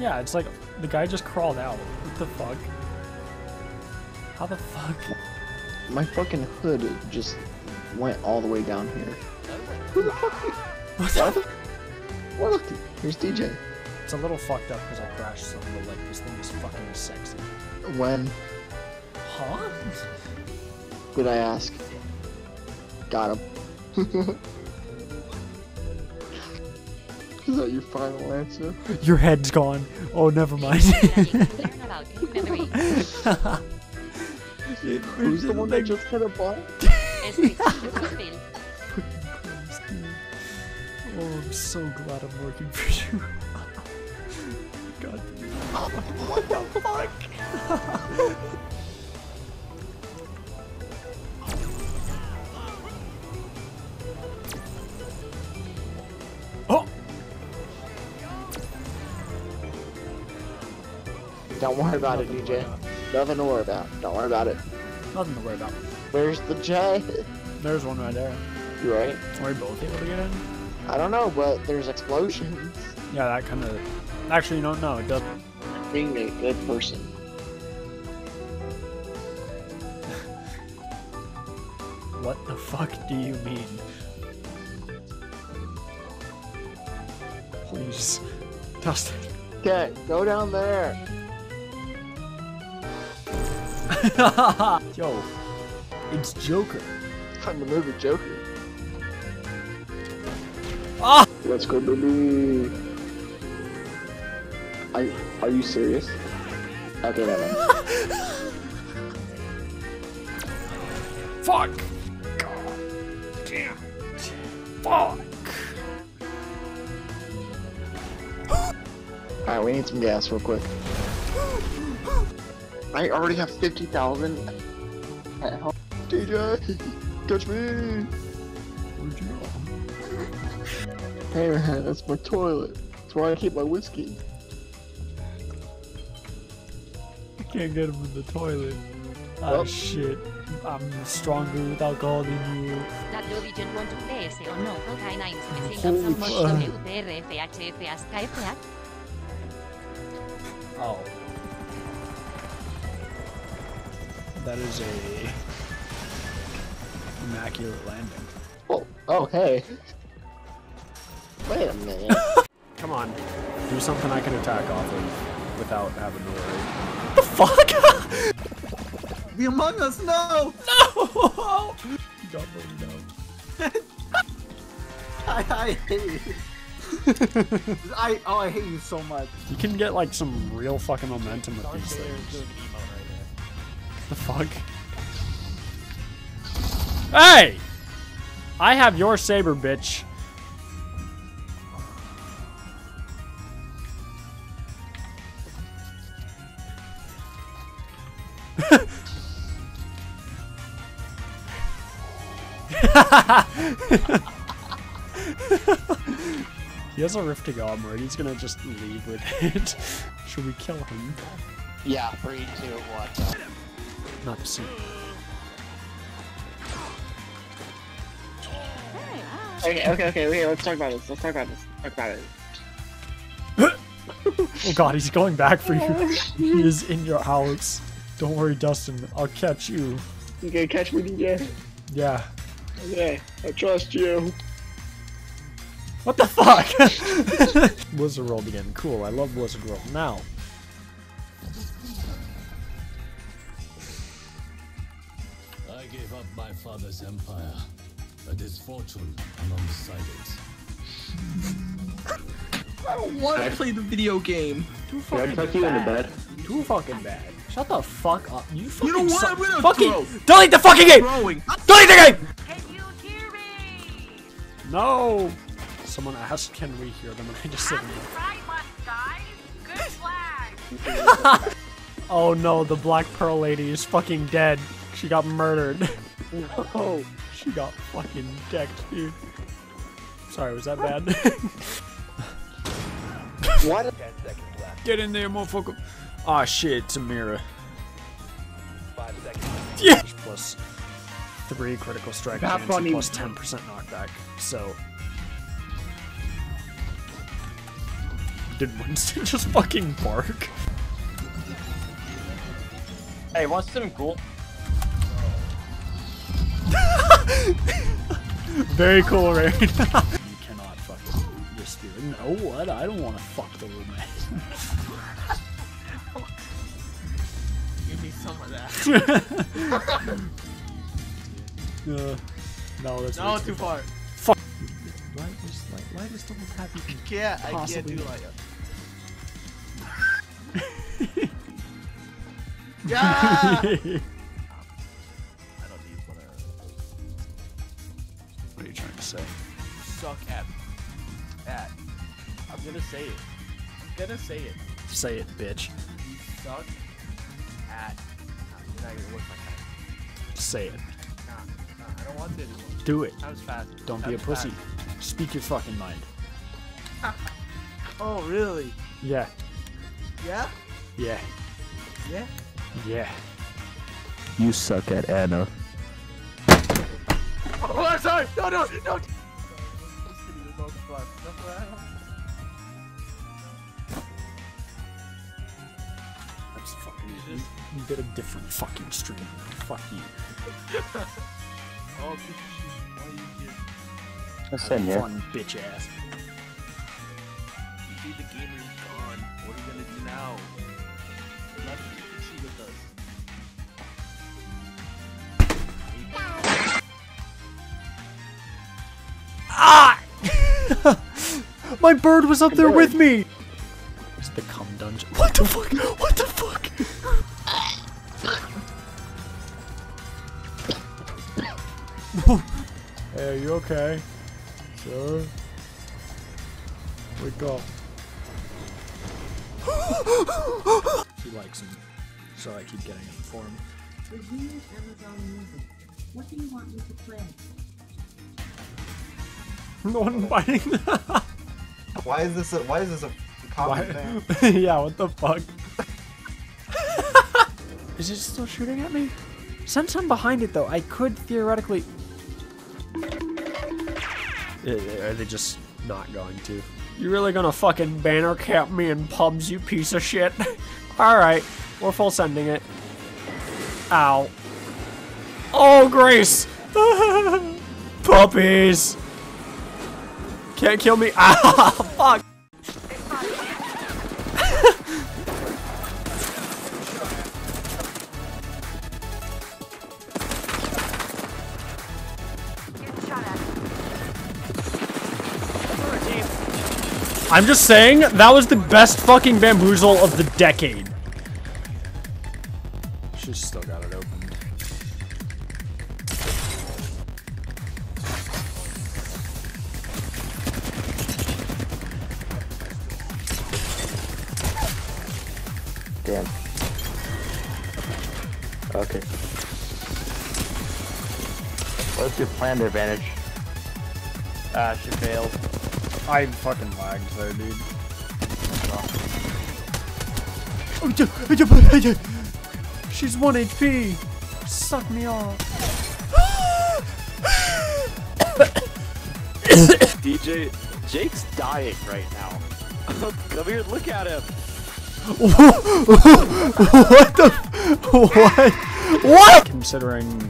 Yeah, it's like the guy just crawled out. What the fuck? How the fuck? My fucking hood just went all the way down here. Who the fuck? What? What? Look, here's DJ. It's a little fucked up because I crashed some, but like this thing is fucking sexy. When Huh? did I ask? Got him. Is that your final answer? Your head's gone. Oh, never mind. Who's the one that just hit a button? Oh, I'm so glad I'm working for you. God. What the fuck? Don't worry about it, DJ. Nothing to worry about. Don't worry about it. Nothing to worry about. Where's the J? There's one right there. You right? Are we both able to get in? I don't know, but there's explosions. Yeah, that kind of. Actually, no, no, it doesn't. Being a good person. What the fuck do you mean? Please. Dustin. Okay, go down there. Yo, it's Joker. From the movie Joker. Ah! Let's go, baby. Are, are you serious? Okay, never mind. Fuck! God damn. Fuck! Alright, we need some gas real quick. I already have 50,000 at home. DJ, catch me! Where'd you go? Hey man, that's my toilet. That's where I keep my whiskey. I can't get him in the toilet. Ah shit. I'm stronger with alcohol than you. That Norwegian want to play say or no, okay, nine, missing up Holy some much fuck. to UTRFHFS, Oh. That is a immaculate landing. Oh, oh hey. Wait a minute. Come on. Do something I can attack off of without having to worry. The fuck? The Among Us, no! No! Don't no. I, I hate you. I oh I hate you so much. You can get like some real fucking momentum with these things. The fuck? Hey! I have your saber, bitch. he has a rifting armor and he's gonna just leave with it. Should we kill him? Yeah, three, two, one. Not the scene. Okay, okay, okay, okay, let's talk about this. Let's talk about this. Talk about it. Oh god, he's going back for you. he is in your house. Don't worry, Dustin. I'll catch you. You gonna catch me, DJ? Yeah. Okay, I trust you. What the fuck? Wizard World again. Cool. I love Wizard World. Now. My father's empire, and his fortune alongside it. I don't want to play the video game. Too Can I tuck you into bed? Too fucking bad. Shut the fuck up. You fucking You know what? suck. I'm gonna fucking throw. delete the fucking game. Throwing. Delete the game. No. Someone asked, "Can we hear them?" And I just said no. oh no, the Black Pearl lady is fucking dead. She got murdered. No. She got fucking decked, dude. Sorry, was that bad? What? Get in there, motherfucker. Aw, shit, Tamira. a mirror. Yeah! Plus three critical strike Not chance funny. and plus 10% knockback. So. Did Winston just fucking bark? Hey, want some cool? Very cool, right? you cannot fuck your spirit. No, what? I don't want to fuck the roommate. Give me some of that. uh, no, that's No, too far. Fuck. Light is light. Light is the most happy you can Yeah, I can't do be. like that. Yeah! Say? Suck at. At. I'm gonna say it. I'm gonna say it. Say it, bitch. You suck at. Nah, you're not gonna work my time. Say it. Nah, nah, I don't want to anymore. Do it. That was fast. Don't That be a pussy. fast. Speak your fucking mind. Oh, really? Yeah. Yeah? Yeah. Yeah? Yeah. You suck at Ana. Oh, I'm sorry! No, no, no! That's fucking. You, you get a different fucking stream. Fuck you. Oh, Pikachu, why are you here? That's Have in here. fun, bitch ass. You see the gamer's gone. What are you gonna do now? My bird was up there with me! It's the cum dungeon. What the fuck? What the fuck? hey, are you okay? Sure. We go. he likes him, so I keep getting him for him. Review Amazon Music. What do you want me to play? No one biting. Why is this a why is this a common Why- thing? yeah, what the fuck? Is it still shooting at me? Since I'm behind it though, I could theoretically... Are they just not going to? You really gonna fucking banner cap me in pubs, you piece of shit? Alright, we're full sending it. Ow. Oh, Grace! Puppies! Can't kill me. Ah, I'm just saying, that was the best fucking bamboozle of the decade. She's still got it opened. Damn. Okay. What's your plan to advantage? Ah, she failed. I fucking lagged there, dude. She's 1 HP! Suck me off. DJ, Jake's dying right now. Come here, look at him. what the? What? What? Considering.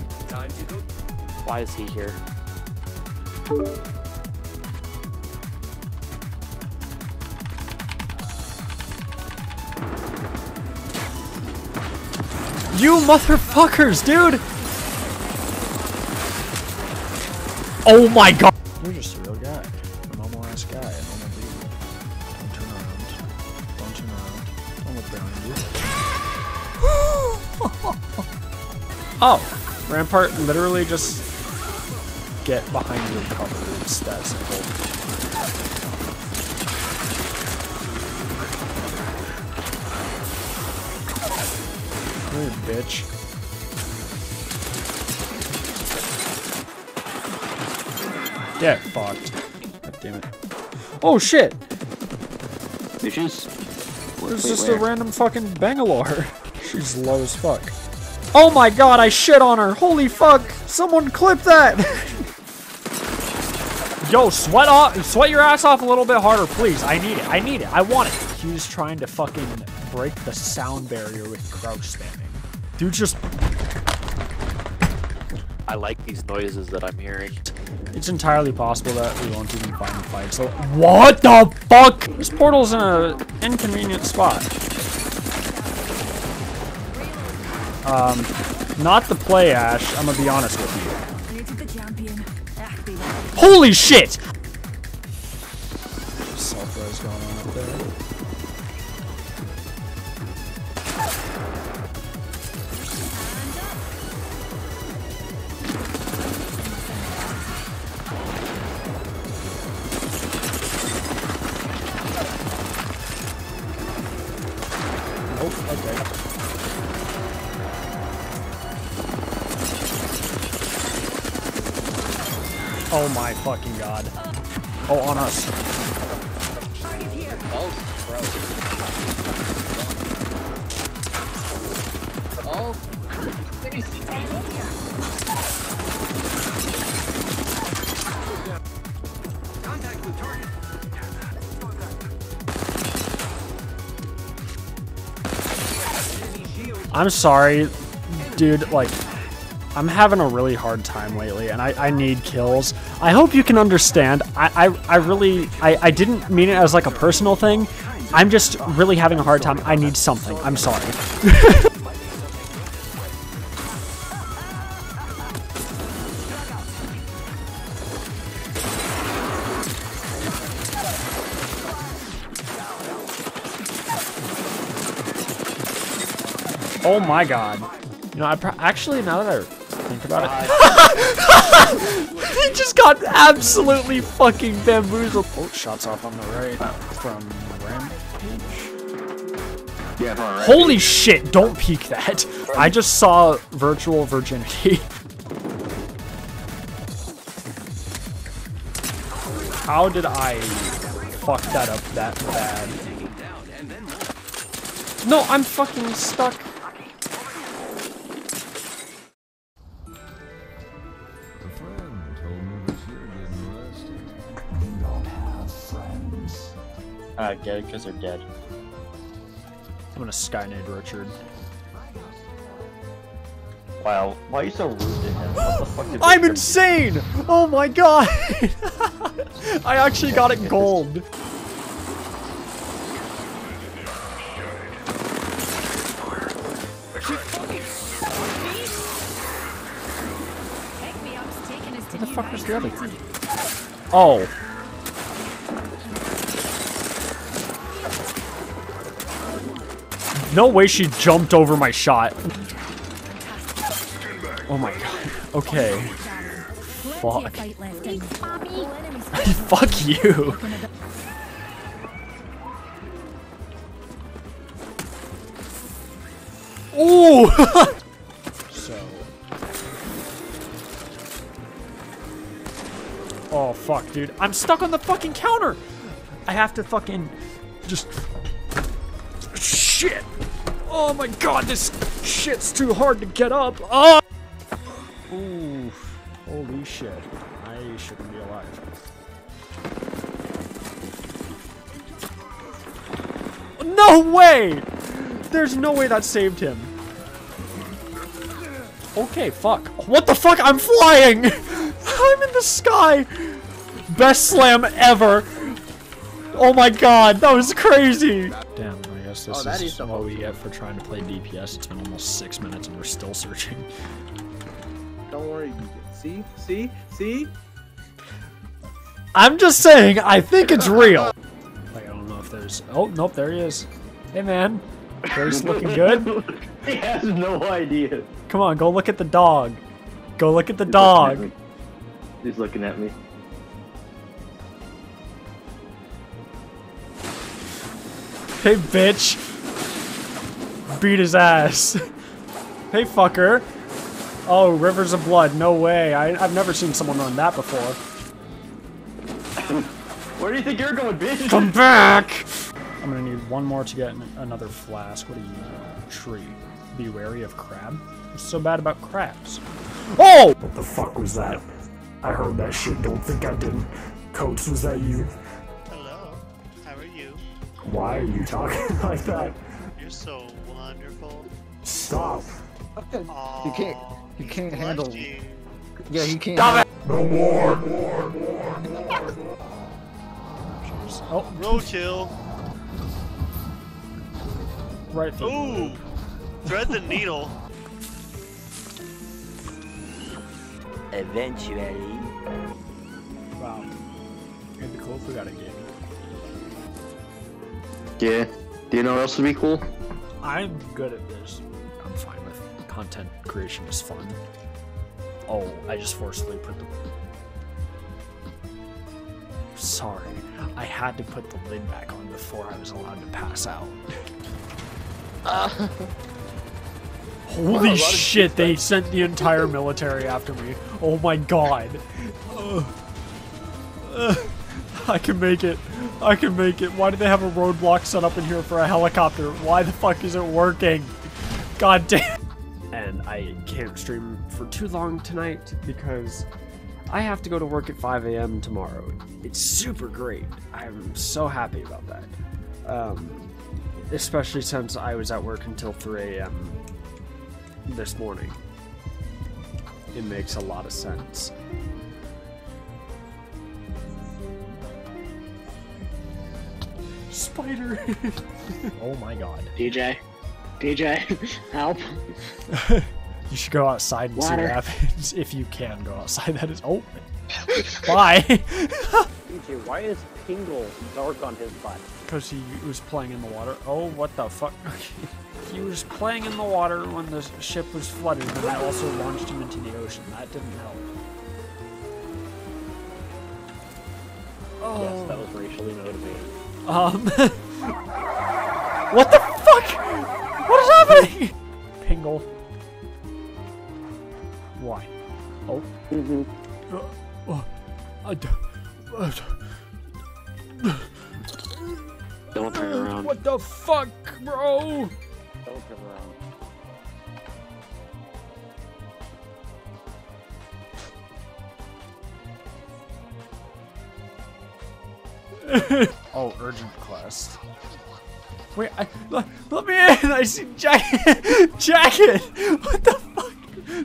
Why is he here? You motherfuckers, dude! Oh my god! You're just a real guy. A normal ass guy. A normal dude. Don't turn around. Don't turn around. Don't look behind you. oh! Rampart literally just get behind you and cover. It's that simple. Rude, bitch. Get fucked. God damn it. Oh shit! Bitches. Where's just where? a random fucking Bangalore? She's low as fuck. Oh my god, I shit on her! Holy fuck! Someone clip that! Yo, sweat off, sweat your ass off a little bit harder, please. I need it. I need it. I want it. He was trying to fucking break the sound barrier with crouch spamming. Dude just I like these noises that I'm hearing. It's entirely possible that we won't even find the fight. So what the fuck? This portal's in a inconvenient spot. Um, not the play, Ash. I'm gonna be honest with you. Created the champion. Active. Holy shit! I'm sorry, dude, like, I'm having a really hard time lately, and I, I need kills. I hope you can understand. I, I, I really, I, I didn't mean it as like a personal thing. I'm just really having a hard time. I need something. I'm sorry. oh my god. You know, I pro- actually, now that I think about it, he just got absolutely fucking bamboozled. Oh, shots off on the right from Rampage. Yeah, alright. Holy shit, don't peek that. I just saw virtual virginity. How did I fuck that up that bad? No, I'm fucking stuck. Uh, get it because they're dead. I'm gonna Skynade Richard. Wow, why are you so rude to him? What the fuck did I'm Richard- insane! Oh my god! I actually got it gold. Where the fuck was the other? Oh. No way she jumped over my shot. Oh my god. Okay. Fuck. Fuck you. Ooh! so. Oh fuck, dude. I'm stuck on the fucking counter! I have to fucking just. Oh my god, this shit's too hard to get up. Ah! Oh! Ooh, holy shit. I shouldn't be alive. No way! There's no way that saved him. Okay, fuck. What the fuck? I'm flying! I'm in the sky! Best slam ever! Oh my god, that was crazy! Damn, I guess this Oh, that is is the what we get for trying to play DPS. It's been almost six minutes and we're still searching. Don't worry, DJ. See? See? See? I'm just saying, I think it's real. Like, I don't know if there's... Oh, nope, there he is. Hey, man. Grace looking good? he has no idea. Come on, go look at the dog. Go look at the dog. He's looking at me. Hey, bitch. Beat his ass. hey, fucker. Oh, Rivers of Blood. No way. I, I've never seen someone run that before. Where do you think you're going, bitch? Come back! I'm gonna need one more to get another flask. What do you Tree. Be wary of crab. What's so bad about crabs? Oh! What the fuck was that? I heard that shit. Don't think I didn't. Coates, was that you? Why are you talking like that? You're so wonderful. Stop. You can't. You can't handle. Yeah, you can't. Stop it. No more. More. More. More. Oh, Roadkill. right through. Ooh. Thread the needle. Eventually. Wow. It'd be cool we got a game. Yeah. Do you know what else would be cool? I'm good at this. I'm fine with content creation is fun. Oh, I just forcefully put the. Sorry, I had to put the lid back on before I was allowed to pass out. Holy shit, they sent the entire military after me. Oh my god. Ugh. Ugh. I can make it. I can make it. Why do they have a roadblock set up in here for a helicopter? Why the fuck is it working? God damn. and I can't stream for too long tonight because I have to go to work at 5 a.m. tomorrow. It's super great. I'm so happy about that. Um, especially since I was at work until 3 a.m. this morning. It makes a lot of sense. Spider. oh my god. DJ. DJ. Help. You should go outside and see what happens if you can go outside. That is. Oh. Bye. DJ, why is Pingle dark on his butt? Because he was playing in the water. Oh, what the fuck? he was playing in the water when the ship was flooded, and I also launched him into the ocean. That didn't help. Oh. Yes, that oh. was racially motivated. Um. what the fuck? What is happening? Pingle. Why? Oh. Mm-hmm. Uh, uh, I d- uh, Don't turn around. What the fuck, bro? Don't turn around. Oh, urgent quest. Wait, I, let, let me in! I see Jacket! Jacket! What the fuck?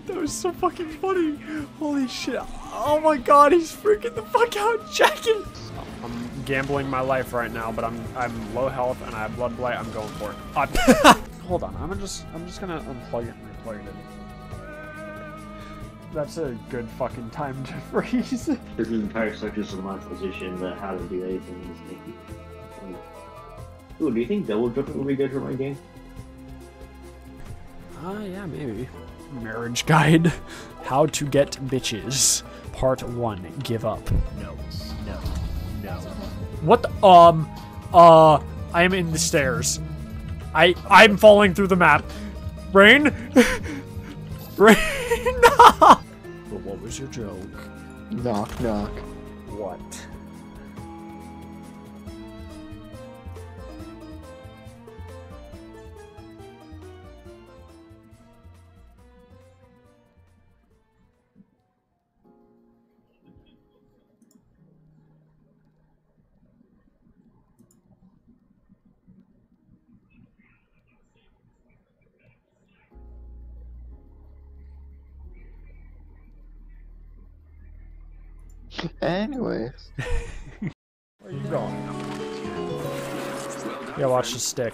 That was so fucking funny. Holy shit. Oh my god, he's freaking the fuck out, Jacket! I'm gambling my life right now, but I'm I'm low health and I have blood blight. I'm going for it. Hold on, I'm just I'm just gonna unplug it and replug it in. That's a good fucking time to freeze. There's an entire section of my position about how to do anything in this game. Ooh, do you think double jumping would be good for my game? Ah, uh, yeah, maybe. Marriage guide. How to get bitches. Part one. Give up. No. No. No. What the, um, uh, I am in the stairs. I, I'm falling through the map. Rain? Rain? but what was your joke? Knock, knock. What? Anyways. Where are you going? Yeah, watch the stick.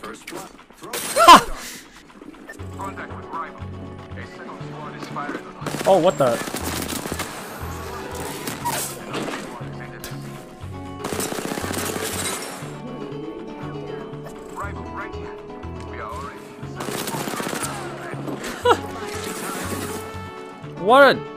oh, what the? what? Damn.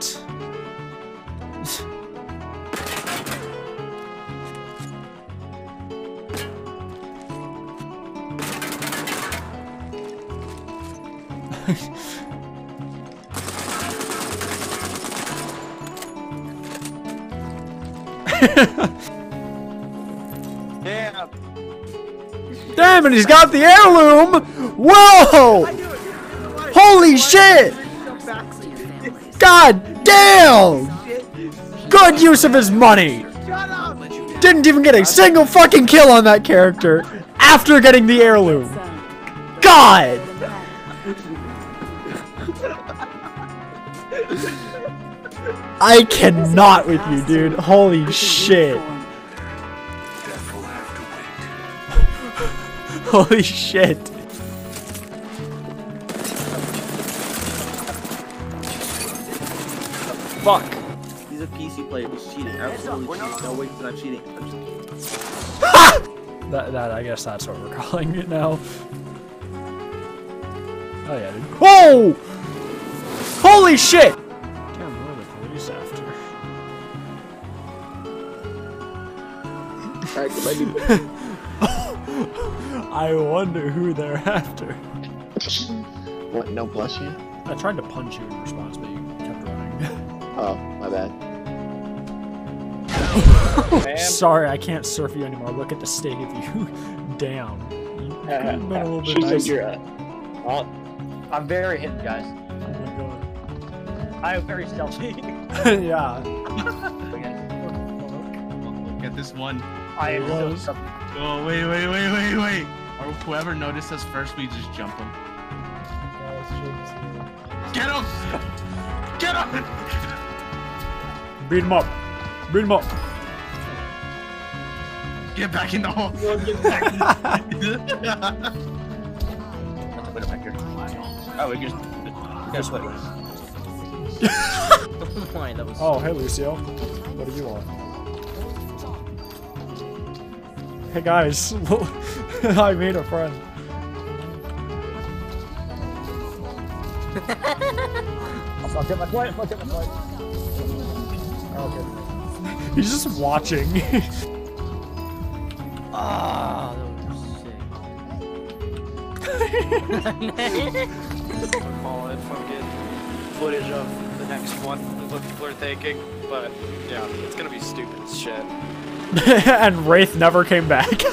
And he's got the heirloom! Whoa! Holy shit! God damn! Good use of his money! Didn't even get a single fucking kill on that character after getting the heirloom. God! I cannot with you, dude. Holy shit. Holy shit. Fuck. He's a PC player. He's cheating. Absolutely cheating. No way he's not cheating. That, that, I guess that's what we're calling it now. Oh yeah, dude. Whoa! Holy shit! Wonder who they're after. What, no bless you? I tried to punch you in response, but you kept running. Oh, my bad. Sorry, I can't surf you anymore. Look at the state of you. Damn. You could have been a little bit She said nicer. you're, well, I'm very hidden, guys. Oh I am very stealthy. yeah. Look at this one. I am so Was. stealthy. Oh, wait, wait, wait, wait, wait. Or whoever noticed us first, we just jump him. Get him! Get him! Beat him up. Beat him up. Get back in the hole. Get back in the Put it back here. Oh, we just. We gotta put Fine, that was. Oh, hey, Lucio. What do you want? Hey, guys. I made a friend. I'll get my point. I'll get my point. Okay. He's just watching. Ah, that was Call it fucking footage of the next one that people are taking, but yeah, it's gonna be stupid shit. and Wraith never came back.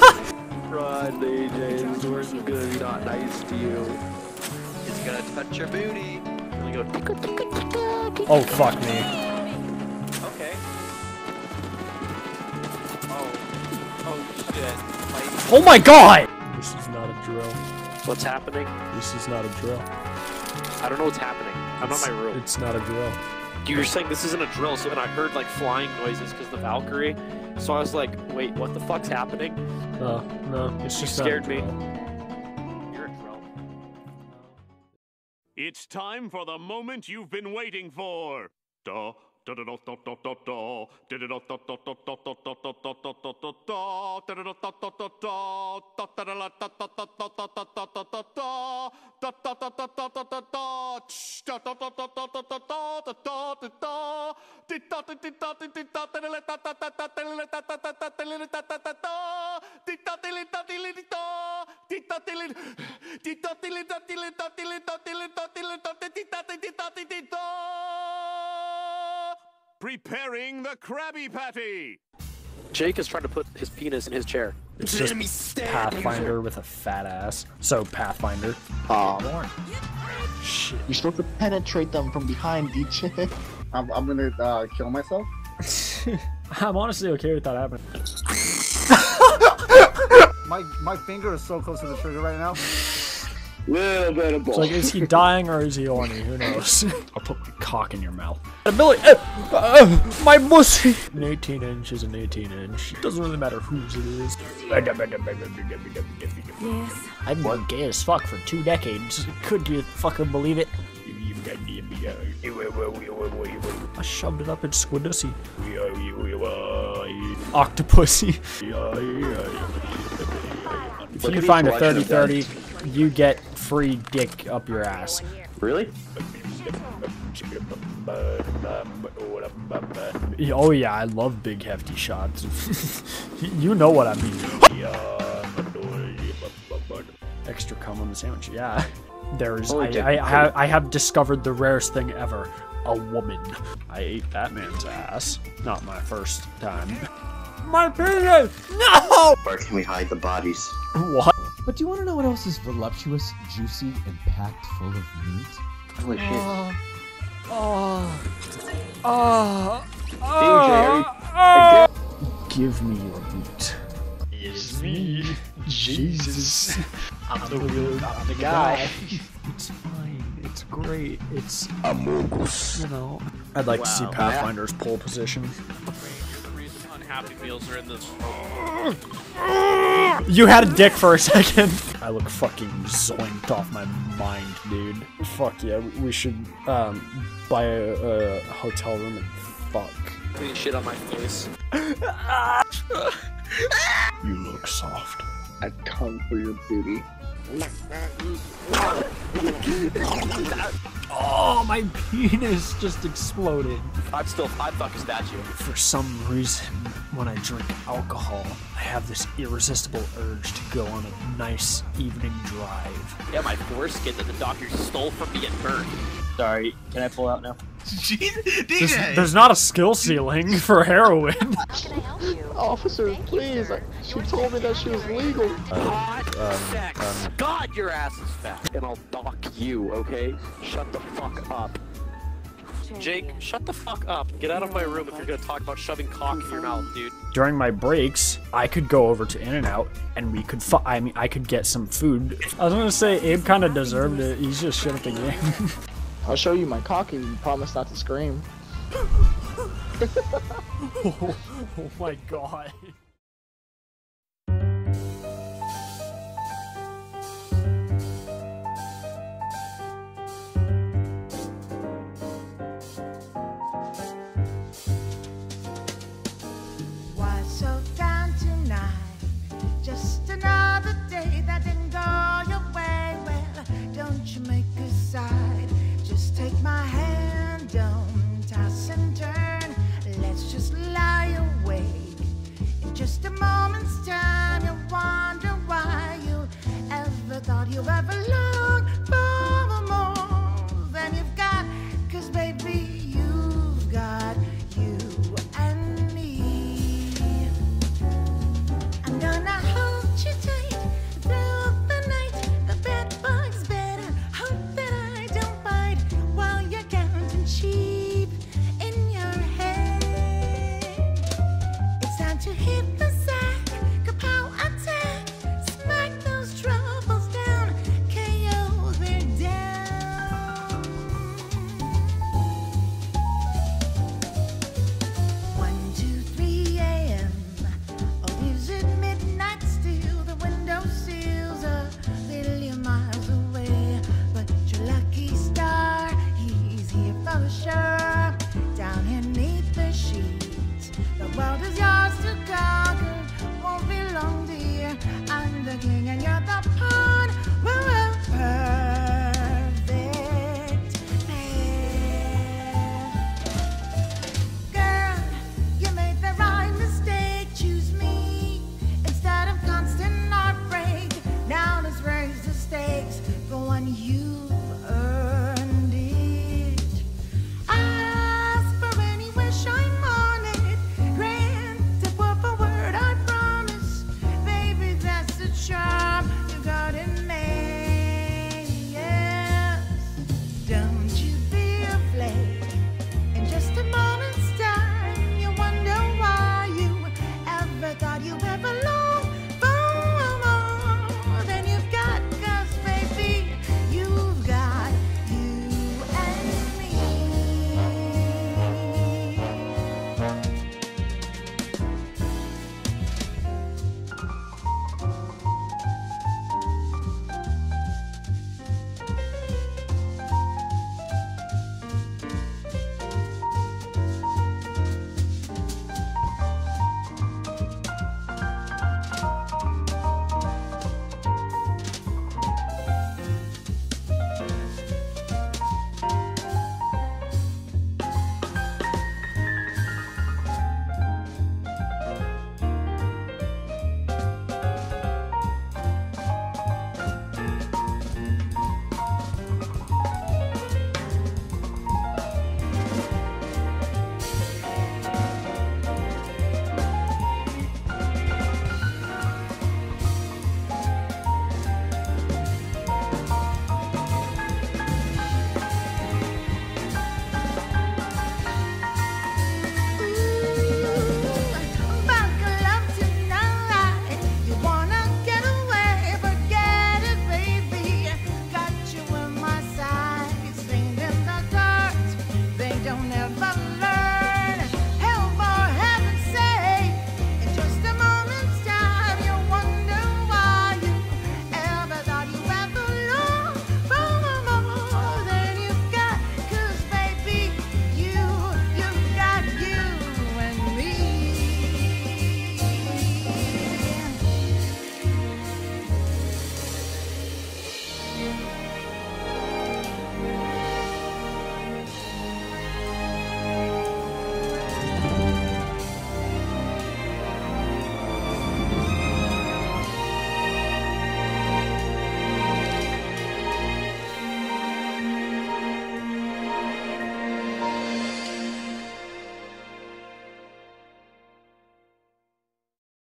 Run, AJ. The door's gonna oh, not nice to you. It's gonna touch your booty. Really go. oh, fuck me. Okay. Oh. Oh shit. Oh my god! This is not a drill. What's happening? This is not a drill. I don't know what's happening. I'm not It's- in my room. It's not a drill. You were saying this isn't a drill, so and I heard like flying noises because the Valkyrie. So I was like, wait, what the fuck's happening? No, no, it's just not scared me. You're a drill. It's time for the moment you've been waiting for. Da, Tita tili tati tili tati tili tati tili tati tita tati tita tati tita Preparing the Krabby Patty. Jake is trying to put his penis in his chair. It's just Pathfinder with a fat ass. So Pathfinder. Aw. Shit. You're supposed to penetrate them from behind, DJ. I'm, I'm gonna uh, kill myself. I'm honestly okay with that happening. My my finger is so close to the trigger right now. Little bit of It's like, is he dying or is he horny? Who knows? I'll put my cock in your mouth. Billy, uh, uh, my pussy. An 18 inch is an 18 inch. It doesn't really matter whose it is. Yes. I've been gay as fuck for two decades. Could you fucking believe it? I shoved it up in squidussy. Octopussy. If you at find a each collection of 30-30, you get free dick up your ass. Really? Oh yeah, I love big hefty shots. you know what I mean. Extra cum on the sandwich. Yeah. There's I. I, I have discovered the rarest thing ever. A woman. I ate that man's ass. Not my first time. My penis! No! Where can we hide the bodies? What? But do you want to know what else is voluptuous, juicy, and packed full of meat? Holy shit. Oh. Oh. DJ, Give me your meat. It's me, Jesus. I'm the, I'm the guy. It's fine. It's great. It's Amogus. you know. I'd like to see Wow. Pathfinder's pole position. The reason unhappy meals are in this. You had a dick for a second. I look fucking zoinked off my mind, dude. Fuck yeah, we- we should um buy a, a hotel room and fuck. Clean shit on my face. You look soft. I come for your booty. Oh, my penis just exploded. I'm still. I'd fuck a statue. For some reason, when I drink alcohol, I have this irresistible urge to go on a nice evening drive. Yeah, my foreskin that the doctor stole from me at birth. Sorry, can I pull out now? Jeez, There's, there's not a skill ceiling for heroin. Officer, please. I, she told me that she was legal. Hot um, sex. God, your ass is fat. And I'll dock you, okay? Shut the fuck up. Jake, shut the fuck up. Get out of my room if you're gonna talk about shoving cock in your mouth, dude. During my breaks, I could go over to In-N-Out and we could. Fu- I mean, I could get some food. I was gonna say Abe kind of deserved it. He's just shit at the game. I'll show you my cock you promise not to scream. oh my god. you ever